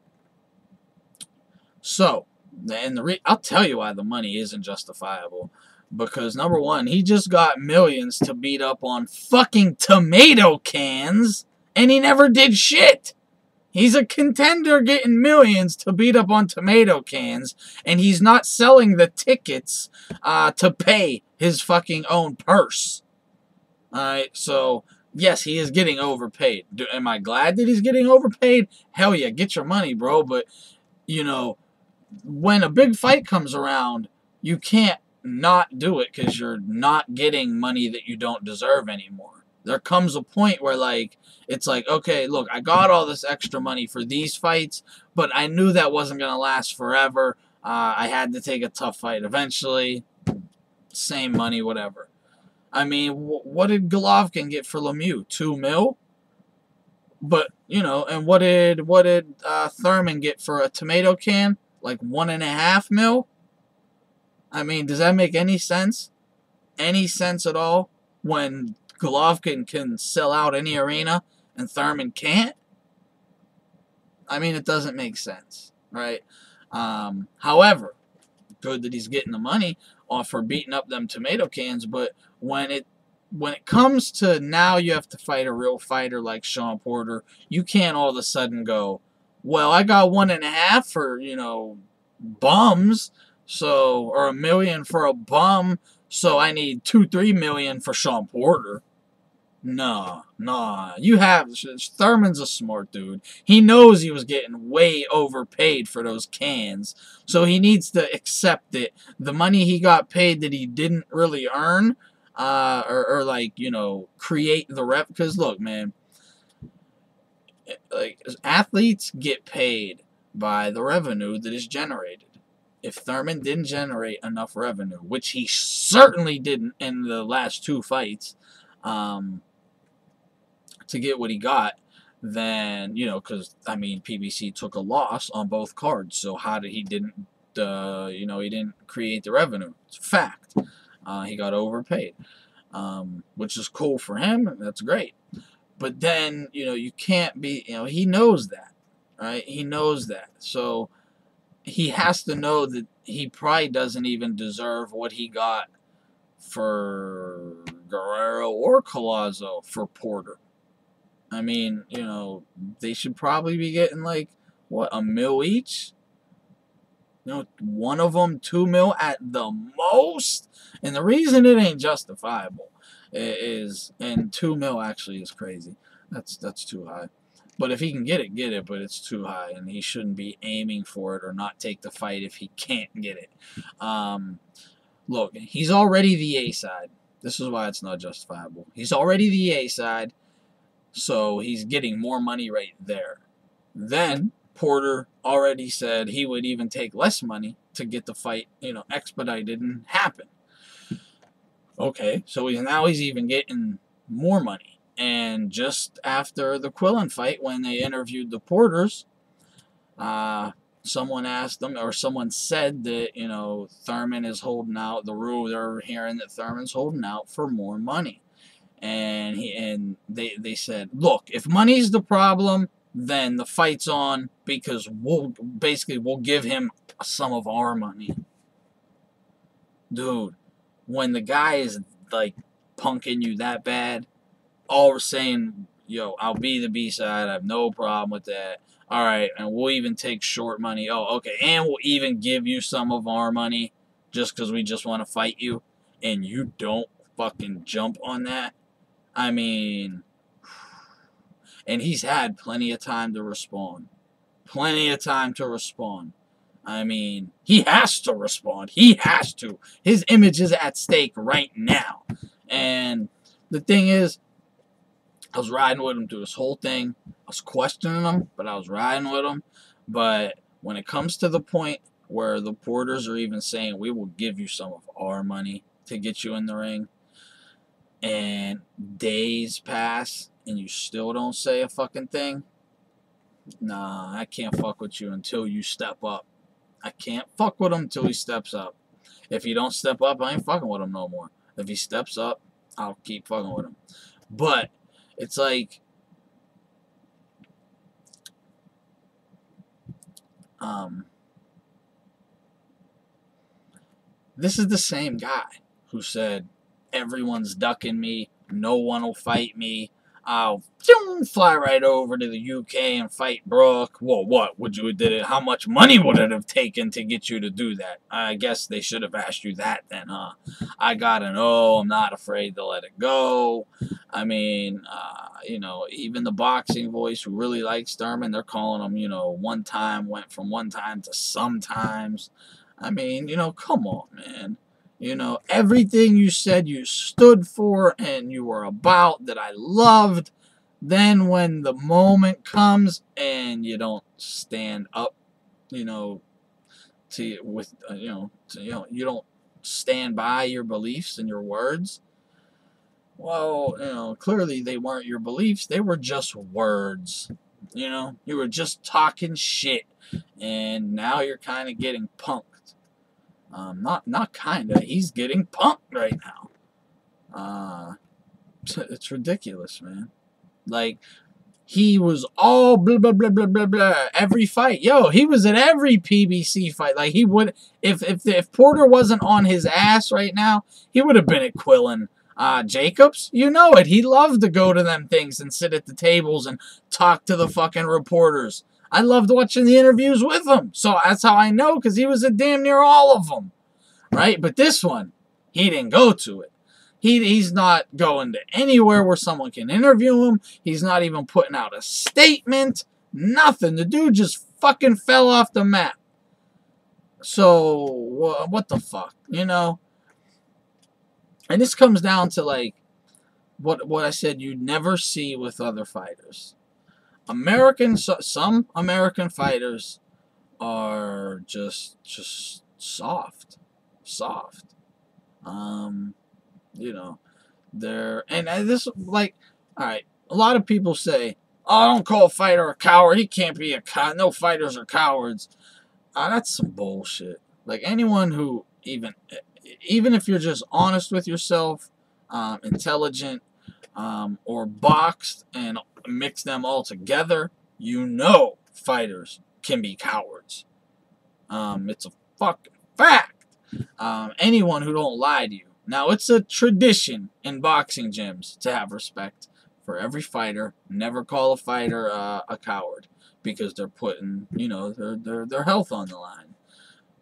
so, and the re I'll tell you why the money isn't justifiable. Because, number one, he just got millions to beat up on fucking tomato cans and he never did shit. He's a contender getting millions to beat up on tomato cans, and he's not selling the tickets uh, to pay his fucking own purse. Alright, so yes, he is getting overpaid. Do, am I glad that he's getting overpaid? Hell yeah, get your money, bro. But, you know, when a big fight comes around, you can't not do it because you're not getting money that you don't deserve anymore. There comes a point where like it's like, okay, look, I got all this extra money for these fights, but I knew that wasn't gonna last forever. Uh, I had to take a tough fight eventually. Same money, whatever. I mean, what did Golovkin get for Lemieux? Two mil. But you know, and what did what did uh, Thurman get for a tomato can? Like one and a half mil. I mean, does that make any sense? Any sense at all? When Golovkin can sell out any arena and Thurman can't? I mean, it doesn't make sense, right? Um, however, good that he's getting the money off for beating up them tomato cans, but when it when it comes to now you have to fight a real fighter like Shawn Porter, you can't all of a sudden go, well, I got one and a half for, you know, bums, so, or a million for a bum, so I need two, three million for Shawn Porter. Nah, nah. You have Thurman's a smart dude. He knows he was getting way overpaid for those cans, so he needs to accept it. The money he got paid that he didn't really earn, uh, or, or like you know, create the rep. Because look, man, like athletes get paid by the revenue that is generated. If Thurman didn't generate enough revenue, which he certainly didn't in the last two fights, um, to get what he got, then you know, because I mean, PBC took a loss on both cards. So how did he didn't, uh, you know, he didn't create the revenue? It's a fact. Uh, he got overpaid, um, which is cool for him. That's great. But then you know, you can't be. You know, he knows that, right? He knows that. So he has to know that he probably doesn't even deserve what he got for Guerrero or Collazo for Porter. I mean, you know, they should probably be getting like, what, a mil each? You know, one of them two mil at the most. And the reason it ain't justifiable is, and two mil actually is crazy. That's that's too high. But if he can get it, get it. But it's too high, and he shouldn't be aiming for it or not take the fight if he can't get it. Um, look, he's already the A side. This is why it's not justifiable. He's already the A side. So he's getting more money right there. Then Porter already said he would even take less money to get the fight, you know, expedited and happen. Okay, so he's now he's even getting more money. And just after the Quillin fight, when they interviewed the Porters, uh, someone asked them, or someone said that, you know, Thurman is holding out, the rule, they're hearing that Thurman's holding out for more money and he and they they said, look, if money's the problem, then the fight's on because we'll basically we'll give him some of our money. Dude, when the guy is like punking you that bad, all saying, yo, I'll be the B side. I have no problem with that. All right, and we'll even take short money. Oh, okay, and we'll even give you some of our money just because we just want to fight you, and you don't fucking jump on that. I mean, [SIGHS] and he's had plenty of time to respond. Plenty of time to respond. I mean, he has to respond. He has to. His image is at stake right now. And the thing is, I was riding with him through this whole thing. I was questioning him, but I was riding with him. But when it comes to the point where the porters are even saying, we will give you some of our money to get you in the ring, and days pass and you still don't say a fucking thing, nah, I can't fuck with you until you step up. I can't fuck with him until he steps up. If he don't step up, I ain't fucking with him no more. If he steps up, I'll keep fucking with him. But it's like um this is the same guy who said everyone's ducking me, no one will fight me. I'll fly right over to the UK and fight Brook. Well, what would you have did it? How much money would it have taken to get you to do that? I guess they should have asked you that then, huh? I gotta know. I'm not afraid to let it go. I mean, uh, you know, even the boxing voice who really likes Thurman, they're calling him, you know, one time went from one time to sometimes. I mean, you know, come on, man You know, everything you said you stood for and you were about that I loved. Then when the moment comes and you don't stand up, you know, to with uh, you know, to, you know, you don't stand by your beliefs and your words. Well, you know, clearly they weren't your beliefs. They were just words. You know, you were just talking shit, and now you're kind of getting punked. Um, not not kinda. He's getting pumped right now. Uh, it's ridiculous, man. Like he was all blah blah blah blah blah blah every fight. Yo, he was at every PBC fight. Like he would if if if Porter wasn't on his ass right now, he would have been at Quillin. Uh, Jacobs, you know it. He loved to go to them things and sit at the tables and talk to the fucking reporters. I loved watching the interviews with him. So that's how I know, because he was at damn near all of them. Right? But this one, he didn't go to it. He, he's not going to anywhere where someone can interview him. He's not even putting out a statement. Nothing. The dude just fucking fell off the map. So, what the fuck? You know? And this comes down to, like, what, what I said you never see with other fighters. American some American fighters are just just soft, soft. Um, you know, they're and this like all right. A lot of people say, "Oh, I don't call a fighter a coward. He can't be a cow. No fighters are cowards." Uh, that's some bullshit. Like anyone who even even if you're just honest with yourself, um, intelligent, um, or boxed and mix them all together, you know fighters can be cowards. Um, it's a fucking fact. Um, anyone who don't lie to you. Now, it's a tradition in boxing gyms to have respect for every fighter. Never call a fighter uh, a coward because they're putting, you know, their, their, their health on the line.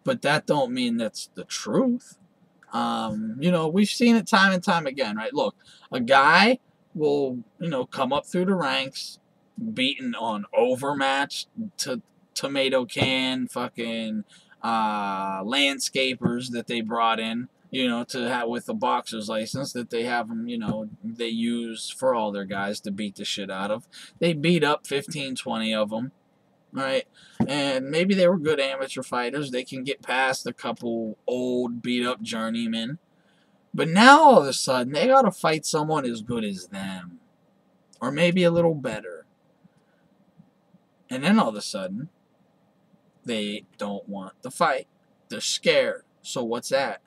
But that don't mean that's the truth. Um, you know, we've seen it time and time again, right? Look, a guy will, you know, come up through the ranks, beaten on overmatched to tomato can fucking uh, landscapers that they brought in, you know, to have with the boxer's license that they have them, you know, they use for all their guys to beat the shit out of. They beat up 15, 20 of them, right? And maybe they were good amateur fighters. They can get past a couple old beat up journeymen but now all of a sudden, they got to fight someone as good as them. Or maybe a little better. And then all of a sudden, they don't want the fight. They're scared. So what's that?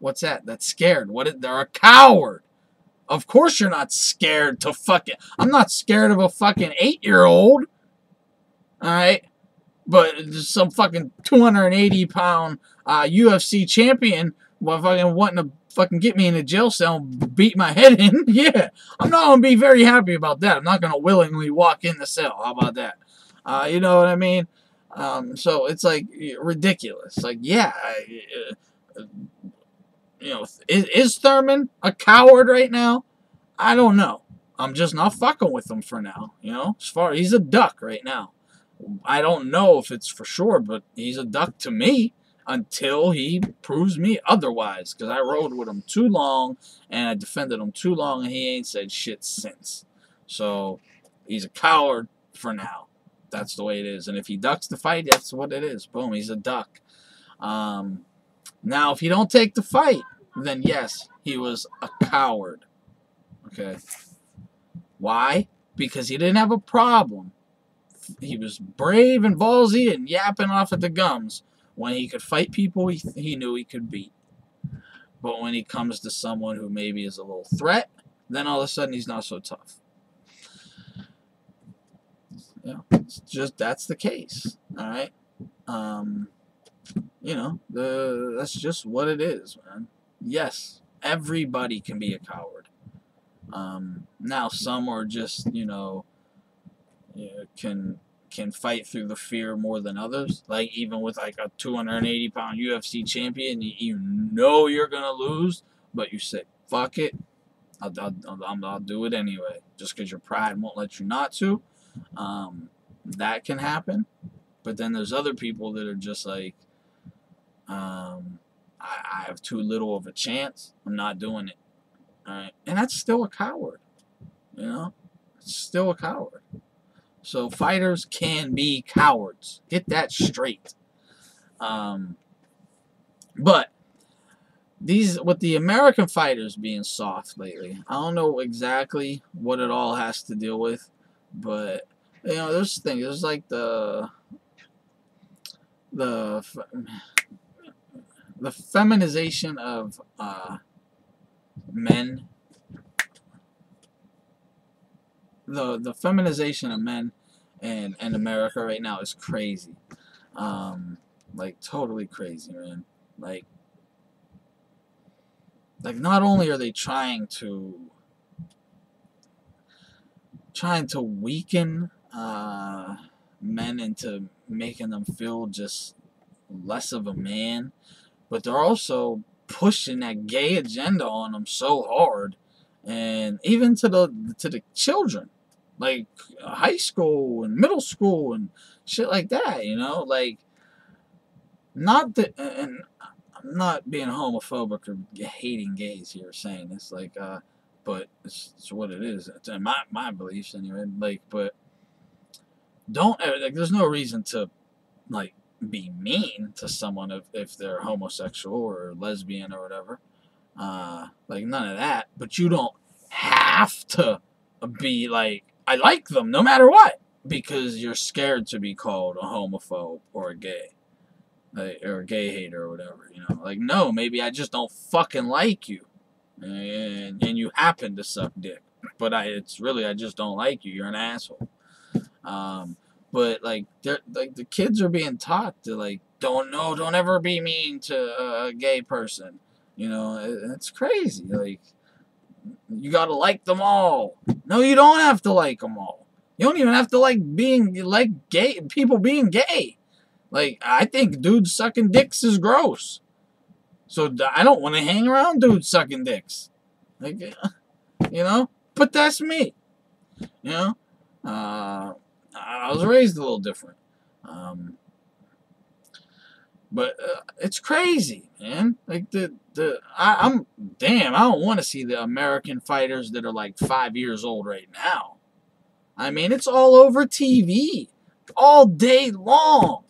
What's that? That's scared. What? Is, they're a coward. Of course you're not scared to fucking... I'm not scared of a fucking eight-year-old. Alright? But some fucking 280 pound uh, UFC champion well, fucking wanting to fucking get me in a jail cell and beat my head in, [LAUGHS] yeah, I'm not going to be very happy about that. I'm not going to willingly walk in the cell. How about that? Uh, you know what I mean? Um, so it's like ridiculous. Like, yeah, uh, you know, is, is Thurman a coward right now? I don't know. I'm just not fucking with him for now. You know, as far he's a duck right now. I don't know if it's for sure, but he's a duck to me until he proves me otherwise. Because I rode with him too long and I defended him too long and he ain't said shit since. So he's a coward for now. That's the way it is. And if he ducks the fight, that's what it is. Boom, he's a duck. Um, now, if he don't take the fight, then yes, he was a coward. Okay. Why? Because he didn't have a problem. He was brave and ballsy and yapping off at the gums. When he could fight people he, he knew he could beat. But when he comes to someone who maybe is a little threat, then all of a sudden he's not so tough. Yeah, it's just that's the case. All right. Um, you know, the that's just what it is, man. Yes, everybody can be a coward. Um, now some are just you know, can can fight through the fear more than others. Like even with like a 280 pound UFC champion, you, know you're gonna lose, but you say fuck it, I'll I'll, I'll, do it anyway, just because your pride won't let you not to. Um, that can happen, but then there's other people that are just like, um, I, I have too little of a chance. I'm not doing it. All right, and that's still a coward. You know, it's still a coward. So fighters can be cowards. Get that straight. Um, but these with the American fighters being soft lately, I don't know exactly what it all has to deal with, but you know, there's things. There's like the the the feminization of uh, men. The the feminization of men in in America right now is crazy, um, like totally crazy, man. Like like not only are they trying to trying to weaken uh, men into making them feel just less of a man, but they're also pushing that gay agenda on them so hard, and even to the to the children, like high school and middle school and shit like that. You know, like not that and I'm not being homophobic or hating gays here, saying this like, uh, but it's, it's what it is. It's my my beliefs anyway. Like, but don't uh, like. There's no reason to like be mean to someone if if they're homosexual or lesbian or whatever. Uh, like none of that. But you don't have to be like I like them no matter what because you're scared to be called a homophobe or a gay like, or a gay hater or whatever, you know. Like, no, maybe I just don't fucking like you, and and you happen to suck dick, but I it's really I just don't like you. You're an asshole. Um, but like they're like the kids are being taught to like don't know, don't ever be mean to a gay person. You know, it's crazy. Like you gotta like them all. No, you don't have to like them all. You don't even have to like being like gay people being gay. Like, I think dudes sucking dicks is gross. So I don't want to hang around dudes sucking dicks. Like, [LAUGHS] you know? But that's me. You know? Uh, I was raised a little different. Um, but uh, it's crazy, man. Like the the I, I'm damn. I don't want to see the American fighters that are like five years old right now. I mean, it's all over TV all day long.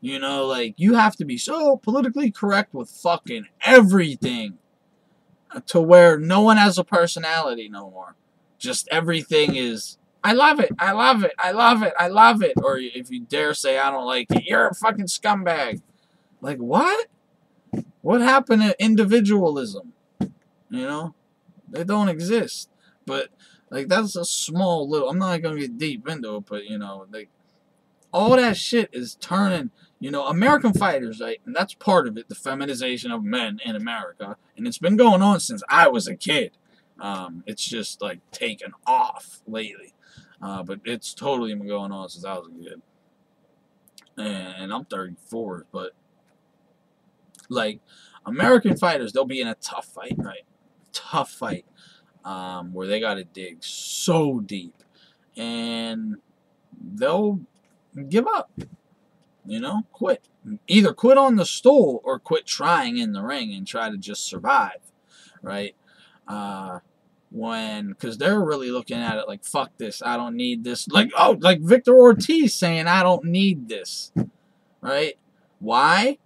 You know, like, you have to be so politically correct with fucking everything to where no one has a personality no more. Just everything is, I love it, I love it, I love it, I love it. Or if you dare say I don't like it, you're a fucking scumbag. Like, what? What happened to individualism? You know? They don't exist. But, like, that's a small little, I'm not going to get deep into it, but, you know, like, all that shit is turning you know, American fighters, right? And that's part of it, the feminization of men in America. And it's been going on since I was a kid. Um, it's just like taken off lately. Uh, but it's totally been going on since I was a kid. And I'm 34, but like American fighters, they'll be in a tough fight, right? Tough fight. Um, where they got to dig so deep. And they'll give up. You know, quit. Either quit on the stool or quit trying in the ring and try to just survive, right? Uh, when, because they're really looking at it like, fuck this, I don't need this. Like, oh, like Victor Ortiz saying, I don't need this, right? Why?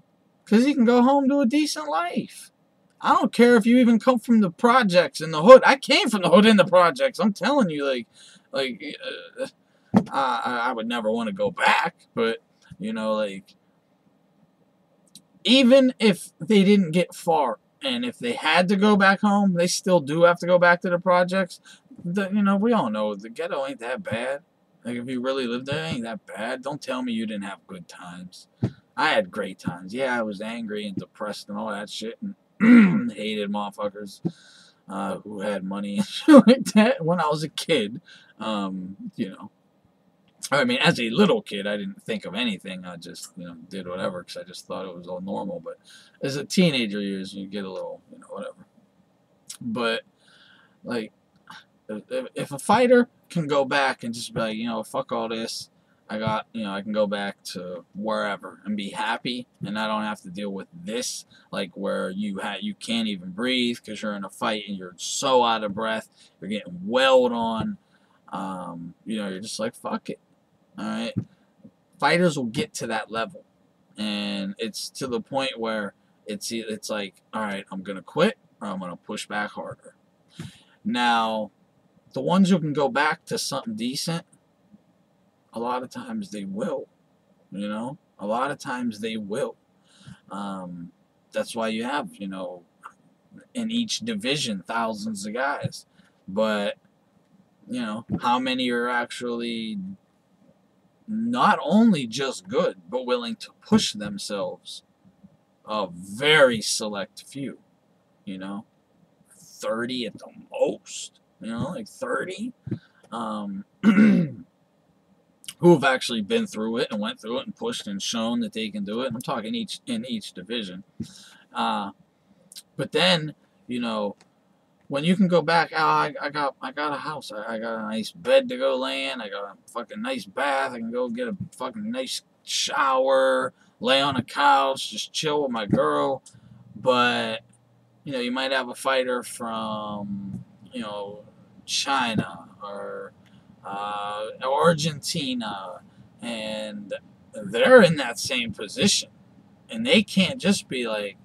Because he can go home to a decent life. I don't care if you even come from the projects in the hood. I came from the hood in the projects. I'm telling you, like, like, uh, I, I would never want to go back, but you know, like, even if they didn't get far, and if they had to go back home, they still do have to go back to the projects. The, you know, we all know the ghetto ain't that bad. Like, if you really lived there, it ain't that bad. Don't tell me you didn't have good times. I had great times. Yeah, I was angry and depressed and all that shit, and [CLEARS THROAT] hated motherfuckers uh, who had money [LAUGHS] and shit like that when I was a kid. Um, you know, I mean, as a little kid, I didn't think of anything. I just, you know, did whatever because I just thought it was all normal. But as a teenager years, you get a little, you know, whatever. But, like, if, if a fighter can go back and just be like, you know, fuck all this, I got, you know, I can go back to wherever and be happy, and I don't have to deal with this, like where you ha- you can't even breathe because you're in a fight and you're so out of breath, you're getting wailed on. Um, you know, you're just like fuck it. All right, fighters will get to that level, and it's to the point where it's it's like, all right, I'm gonna quit or I'm gonna push back harder. Now, the ones who can go back to something decent a lot of times they will. You know, a lot of times they will. Um, that's why you have, you know, in each division thousands of guys. But, you know, how many are actually not only just good, but willing to push themselves? A very select few, you know, 30 at the most, you know, like 30. Um, [CLEARS THROAT] who have actually been through it and went through it and pushed and shown that they can do it. I'm talking each in each division. Uh, but then, you know, when you can go back, oh, I, I got I got a house, I, I, got a nice bed to go lay in, I got a fucking nice bath, I can go get a fucking nice shower, lay on a couch, just chill with my girl. But you know, you might have a fighter from you know China or uh, Argentina, and they're in that same position, and they can't just be like,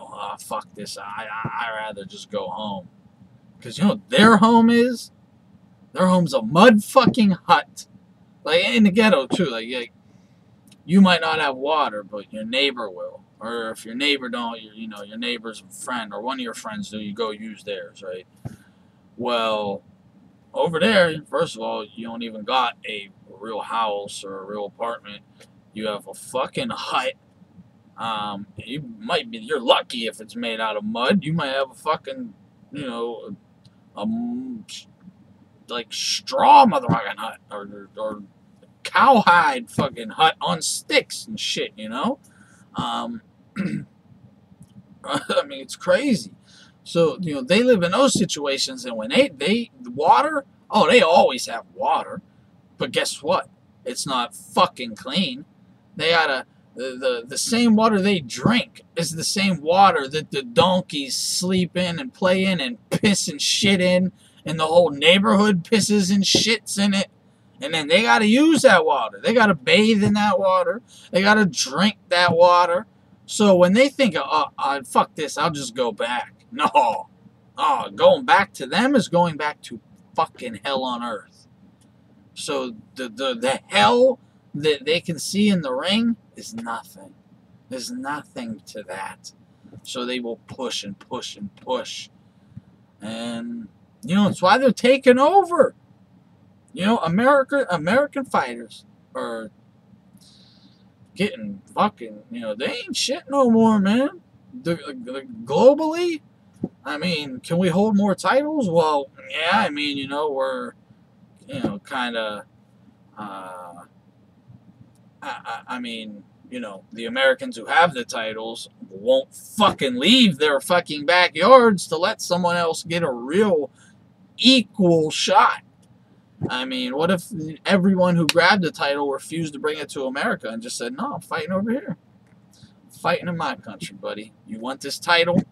"Oh fuck this! I I I rather just go home," because you know their home is. Their home's a mud fucking hut, like in the ghetto too. Like, like you might not have water, but your neighbor will. Or if your neighbor don't, you know, your neighbor's friend or one of your friends do, you go use theirs, right? Well, over there, first of all, you don't even got a real house or a real apartment. You have a fucking hut. Um, you might be, you're lucky if it's made out of mud. You might have a fucking, you know, a, like straw motherfucking hut or, or cowhide fucking hut on sticks and shit, you know? Um, [CLEARS THROAT] I mean, it's crazy. So, you know, they live in those situations, and when they, they, water, oh, they always have water. But guess what? It's not fucking clean. They gotta, the, the, the same water they drink is the same water that the donkeys sleep in and play in and piss and shit in, and the whole neighborhood pisses and shits in it. And then they gotta use that water. They gotta bathe in that water. They gotta drink that water. So when they think, oh, oh fuck this, I'll just go back no. Oh, going back to them is going back to fucking hell on earth. So the, the, the hell that they can see in the ring is nothing. There's nothing to that. So they will push and push and push. And, you know, it's why they're taking over. You know, America, American fighters are getting fucking, you know, they ain't shit no more, man. Globally, I mean, can we hold more titles? Well, yeah, I mean, you know, we're, you know, kind of, uh, I, I mean, you know, the Americans who have the titles won't fucking leave their fucking backyards to let someone else get a real equal shot. I mean, what if everyone who grabbed the title refused to bring it to America and just said, no, I'm fighting over here. fighting in my country, buddy. You want this title?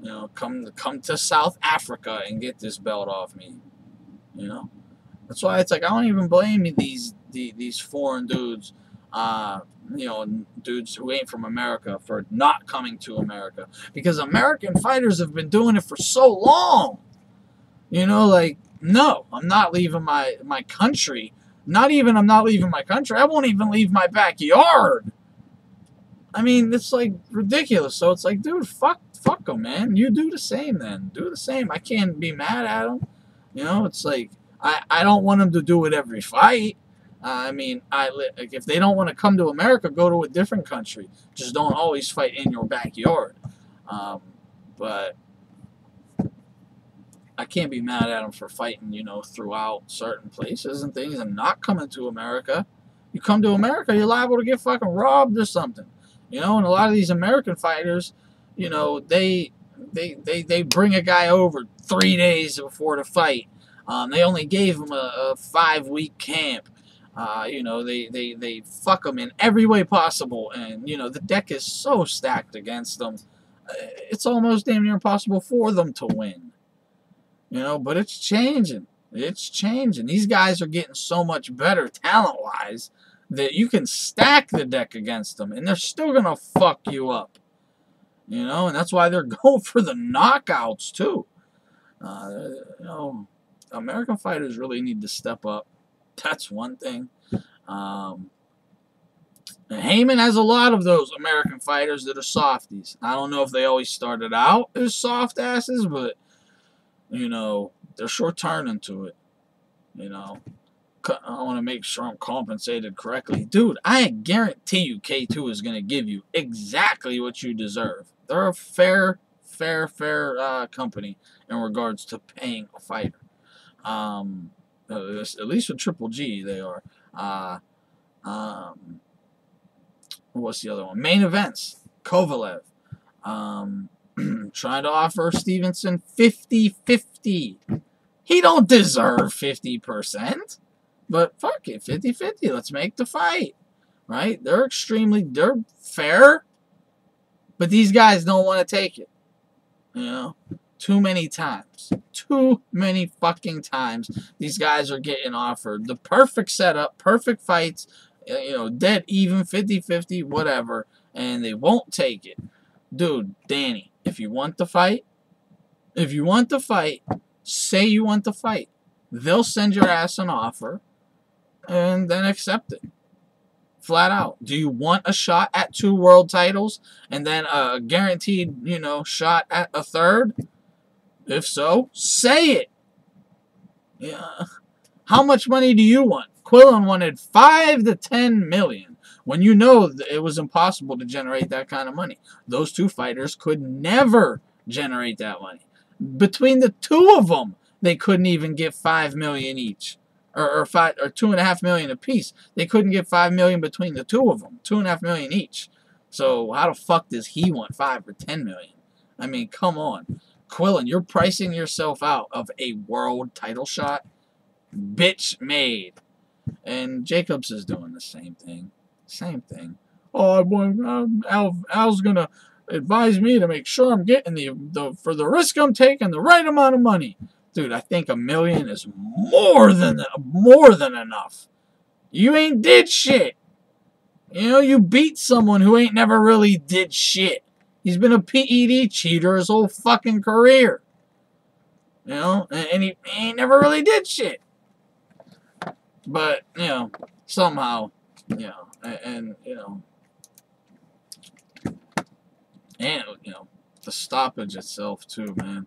You know, come come to South Africa and get this belt off me. You know, that's why it's like I don't even blame these these, these foreign dudes. Uh, you know, dudes who ain't from America for not coming to America because American fighters have been doing it for so long. You know, like no, I'm not leaving my my country. Not even I'm not leaving my country. I won't even leave my backyard. I mean, it's like ridiculous. So it's like, dude, fuck fuck them, man. You do the same then. Do the same. I can't be mad at them. You know, it's like I, I don't want them to do it every fight. Uh, I mean, I like, if they don't want to come to America, go to a different country. Just don't always fight in your backyard. Um, but I can't be mad at them for fighting, you know, throughout certain places and things and not coming to America. You come to America, you're liable to get fucking robbed or something. You know, and a lot of these American fighters, you know, they they they they bring a guy over three days before the fight. Um, they only gave him a, a five week camp. Uh, you know, they, they, they fuck them in every way possible. And, you know, the deck is so stacked against them. Uh, it's almost damn near impossible for them to win. You know, but it's changing. It's changing. These guys are getting so much better talent-wise that you can stack the deck against them, and they're still going to fuck you up. You know, and that's why they're [LAUGHS] going for the knockouts, too. Uh, you know, American fighters really need to step up. [LAUGHS] That's one thing. Um, Haymon has a lot of those American fighters that are softies. I don't know if they always started out as soft asses, but, you know, they're sure turning to it. You know, I want to make sure I'm compensated correctly. Dude, I guarantee you K2 is going to give you exactly what you deserve. They're a fair, fair, fair uh, company in regards to paying a fighter. Um, at least with Triple G, they are. Uh, um, what's the other one? Main events. Kovalev. Um, [CLEARS THROAT] trying to offer Stevenson 50-50. He don't deserve 50%. But fuck it, 50-50. Let's make the fight. Right? They're extremely, they're fair. But these guys don't want to take it. You know? Too many times. Too many fucking times. These guys are getting offered the perfect setup, perfect fights, you know, dead even, 50-50, whatever. And they won't take it. Dude, Danny, if you want the fight, if you want the fight, say you want the fight. They'll send your ass an offer and then accept it. Flat out. Do you want a shot at two world titles and then a guaranteed, you know, shot at a third? If so, say it. Yeah. How much money do you want? Quillin wanted five to ten million when you know it was impossible to generate that kind of money. Those two fighters could never generate that money. Between the two of them, they couldn't even get five million each, or, or five or two and a half million apiece. They couldn't get five million between the two of them, two and a half million each. So how the fuck does he want five or ten million? I mean, come on, Quillin, you're pricing yourself out of a world title shot. Bitch made. And Jacobs is doing the same thing. Same thing. Oh, I want, um, Al, Al's gonna advise me to make sure I'm getting the, the for the risk I'm taking the right amount of money. Dude, I think a million is more than more than enough. You ain't did shit. You know, you beat someone who ain't never really did shit. He's been a PED cheater his whole fucking career. You know, and he, he never really did shit. But, you know, somehow, you know, and, and you know, and, you know, the stoppage itself, too, man.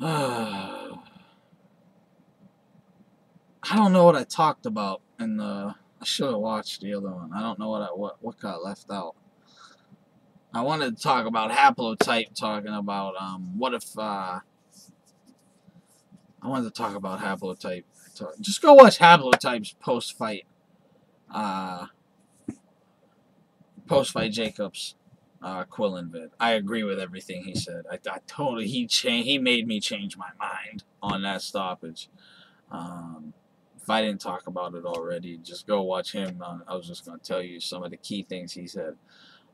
[SIGHS] I don't know what I talked about in the... I should have watched the other one. I don't know what I, what what got left out. I wanted to talk about haplotype, talking about um, what if uh, I wanted to talk about haplotype. Just go watch haplotype's post fight. Uh, post fight Jacobs uh, Quillin vid. I agree with everything he said. I, I totally he changed. He made me change my mind on that stoppage. Um, if I didn't talk about it already, just go watch him. Uh, I was just going to tell you some of the key things he said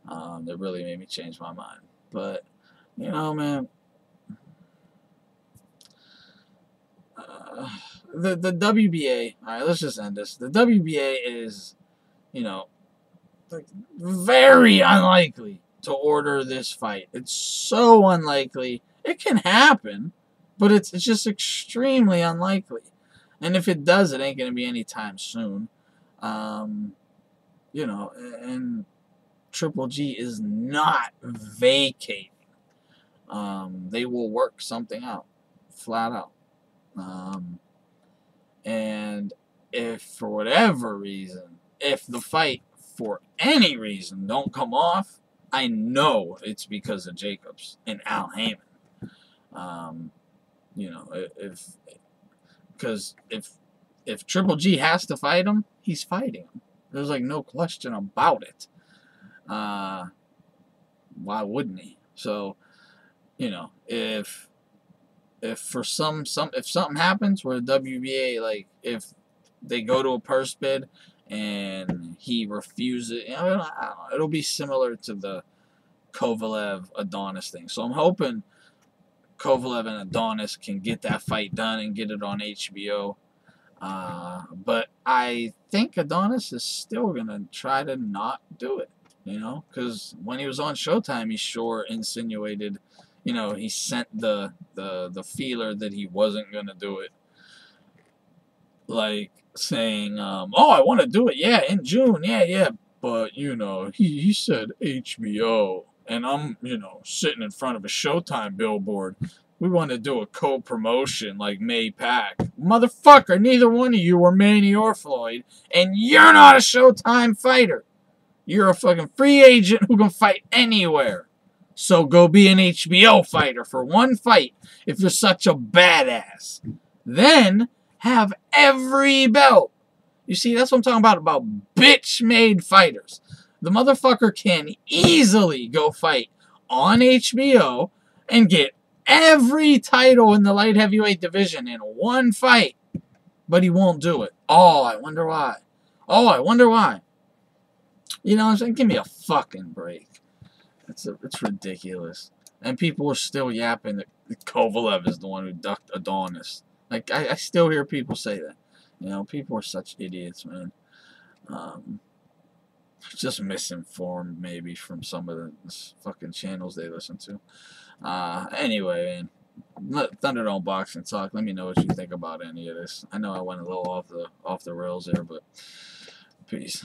um, that really made me change my mind. But you know, man. Uh, the the WBA. All right, let's just end this. The WBA is, you know, like very unlikely to order this fight. It's so unlikely. It can happen, but it's, it's just extremely unlikely. And if it does, it ain't going to be anytime soon. Um, you know, and Triple G is not vacating. Um, they will work something out, flat out. Um, and if for whatever reason, if the fight for any reason don't come off, I know it's because of Jacobs and Al Haymon. Um, you know, if because if if Triple G has to fight him, he's fighting him. There's like no question about it. Uh, why wouldn't he? So, you know, if if for some some if something happens where the WBA like if they go to a purse bid and he refuses. You know, it'll be similar to the Kovalev Adonis thing. So I'm hoping Kovalev and Adonis can get that fight done and get it on HBO. Uh, but I think Adonis is still gonna try to not do it. You know, because when he was on Showtime, he sure insinuated, you know, he sent the the the feeler that he wasn't gonna do it. Like saying, um, "Oh, I want to do it, yeah, in June, yeah, yeah," but you know, he he said HBO and I'm, you know, sitting in front of a Showtime billboard. We want to do a co-promotion like May Pack. Motherfucker, neither one of you were Manny or Floyd, and you're not a Showtime fighter. You're a fucking free agent who can fight anywhere. So go be an HBO fighter for one fight if you're such a badass. Then have every belt. You see, that's what I'm talking about, about bitch-made fighters the motherfucker can easily go fight on HBO and get every title in the light heavyweight division in one fight. But he won't do it. Oh, I wonder why. Oh, I wonder why. You know what I'm saying? Give me a fucking break. It's, a, it's ridiculous. And people are still yapping that Kovalev is the one who ducked Adonis. Like, I, I still hear people say that. You know, people are such idiots, man. Um, just misinformed maybe from some of the fucking channels they listen to. Uh, anyway, man, Thunderdome Boxing Talk. Let me know what you think about any of this. I know I went a little off the off the rails there, but peace.